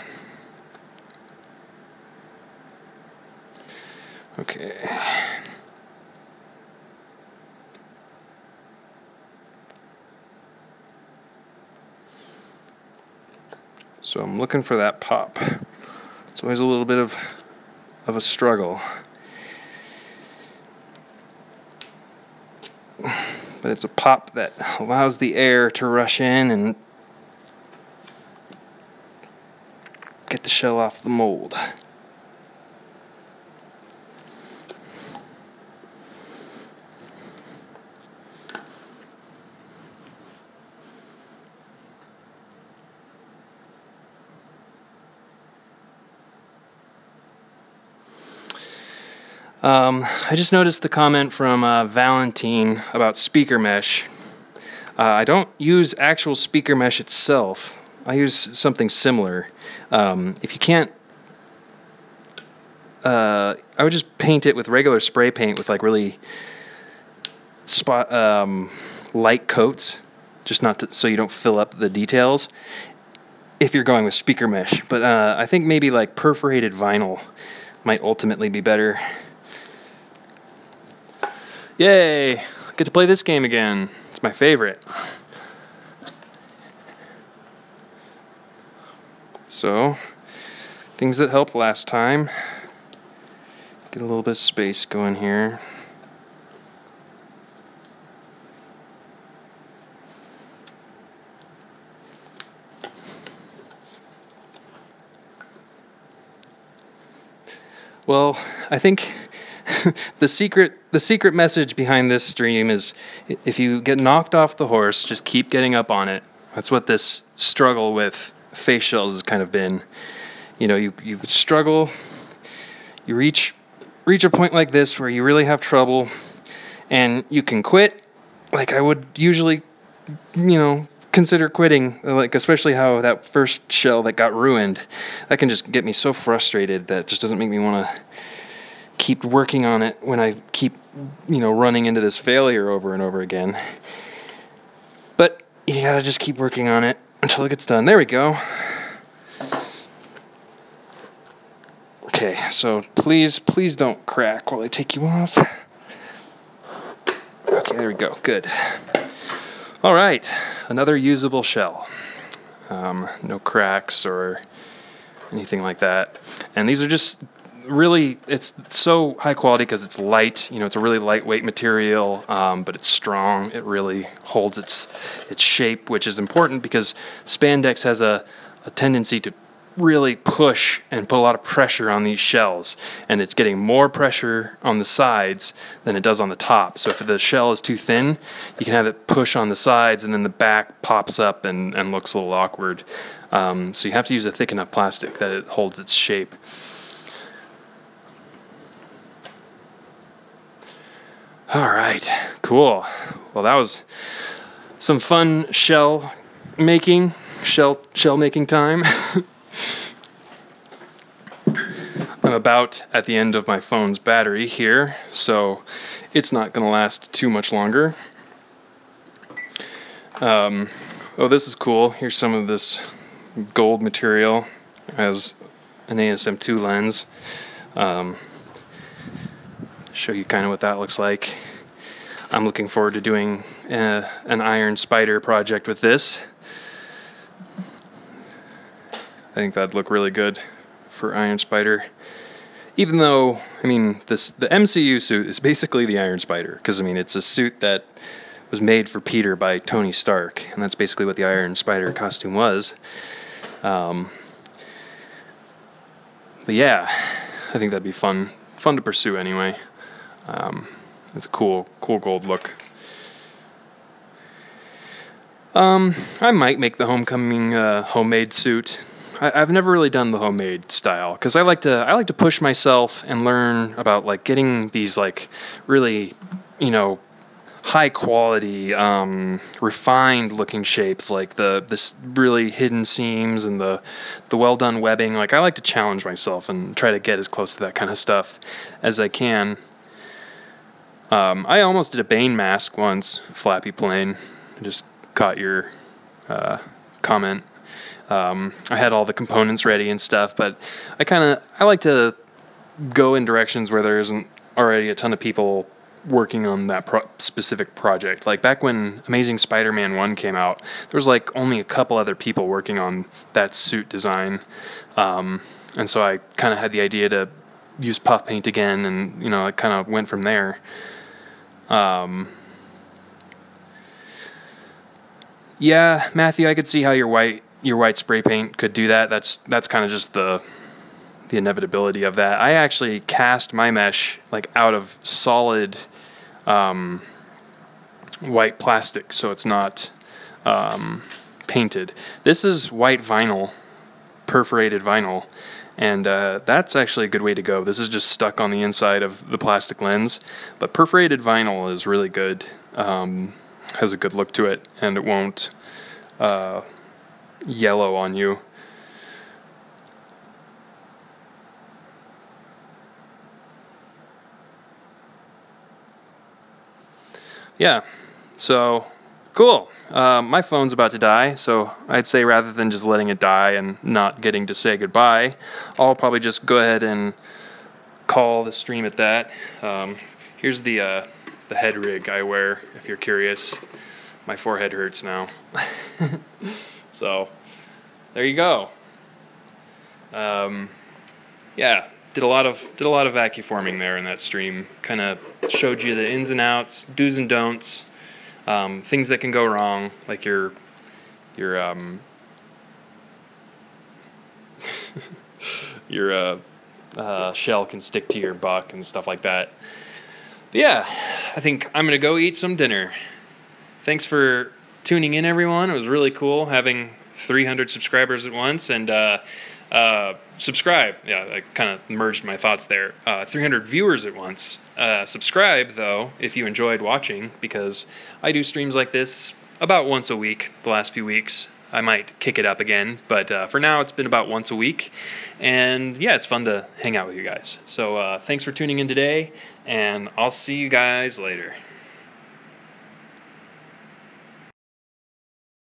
Okay. So I'm looking for that pop. It's always a little bit of of a struggle. But it's a pop that allows the air to rush in and get the shell off the mold. Um, I just noticed the comment from uh, Valentine about speaker mesh. Uh, I don't use actual speaker mesh itself. I use something similar. Um, if you can't, uh, I would just paint it with regular spray paint with like really spot um, light coats, just not to, so you don't fill up the details. If you're going with speaker mesh, but uh, I think maybe like perforated vinyl might ultimately be better. Yay! Get to play this game again. It's my favorite. So, things that helped last time. Get a little bit of space going here. Well, I think the secret the secret message behind this stream is if you get knocked off the horse, just keep getting up on it. That's what this struggle with face shells has kind of been. You know, you, you struggle, you reach reach a point like this where you really have trouble and you can quit like I would usually you know consider quitting like especially how that first shell that got ruined that can just get me so frustrated that just doesn't make me want to keep working on it when I keep, you know, running into this failure over and over again. But you gotta just keep working on it until it gets done. There we go. Okay, so please, please don't crack while I take you off. Okay, there we go. Good. All right, another usable shell. Um, no cracks or anything like that. And these are just really it's so high quality because it's light. You know, it's a really lightweight material, um, but it's strong. It really holds its its shape, which is important because spandex has a, a tendency to really push and put a lot of pressure on these shells and it's getting more pressure on the sides than it does on the top so if the shell is too thin you can have it push on the sides and then the back pops up and, and looks a little awkward um, so you have to use a thick enough plastic that it holds its shape All right, cool. Well, that was some fun shell making, shell shell making time. I'm about at the end of my phone's battery here, so it's not going to last too much longer. Um, oh, this is cool. Here's some of this gold material as an ASM2 lens. Um, show you kind of what that looks like. I'm looking forward to doing uh, an Iron Spider project with this. I think that'd look really good for Iron Spider. Even though, I mean, this the MCU suit is basically the Iron Spider, because I mean, it's a suit that was made for Peter by Tony Stark, and that's basically what the Iron Spider costume was. Um, but yeah, I think that'd be fun, fun to pursue anyway. Um, it's a cool, cool gold look. Um, I might make the homecoming uh, homemade suit. I, have never really done the homemade style because I like to I like to push myself and learn about like getting these like really, you know, high quality, um, refined looking shapes like the this really hidden seams and the the well done webbing. Like I like to challenge myself and try to get as close to that kind of stuff as I can. Um, I almost did a Bane mask once, Flappy Plane. I just caught your uh, comment. Um, I had all the components ready and stuff, but I kind of I like to go in directions where there isn't already a ton of people working on that pro- specific project. Like back when Amazing Spider-Man 1 came out, there was like only a couple other people working on that suit design. Um, and so I kind of had the idea to use puff paint again and you know, I kind of went from there. Um, yeah, Matthew, I could see how your white your white spray paint could do that. That's that's kind of just the the inevitability of that. I actually cast my mesh like out of solid um, white plastic, so it's not um, painted. This is white vinyl, perforated vinyl, and uh, that's actually a good way to go. This is just stuck on the inside of the plastic lens, but perforated vinyl is really good. Um, has a good look to it, and it won't uh, yellow on you. Yeah, so cool. Uh, my phone's about to die, so I'd say rather than just letting it die and not getting to say goodbye, I'll probably just go ahead and call the stream at that. Um, here's the uh, the head rig I wear, if you're curious. My forehead hurts now. so, there you go. Um, yeah, did a lot of did a lot of vacuforming there in that stream. Kind of showed you the ins and outs, do's and don'ts, um, things that can go wrong, like your your um, your uh, uh, shell can stick to your buck and stuff like that. But yeah, I think I'm gonna go eat some dinner. Thanks for tuning in, everyone. It was really cool having 300 subscribers at once and. Uh, uh, subscribe. Yeah, I kind of merged my thoughts there. Uh, 300 viewers at once. Uh, subscribe, though, if you enjoyed watching, because I do streams like this about once a week the last few weeks. I might kick it up again, but uh, for now it's been about once a week. And yeah, it's fun to hang out with you guys. So uh, thanks for tuning in today, and I'll see you guys later.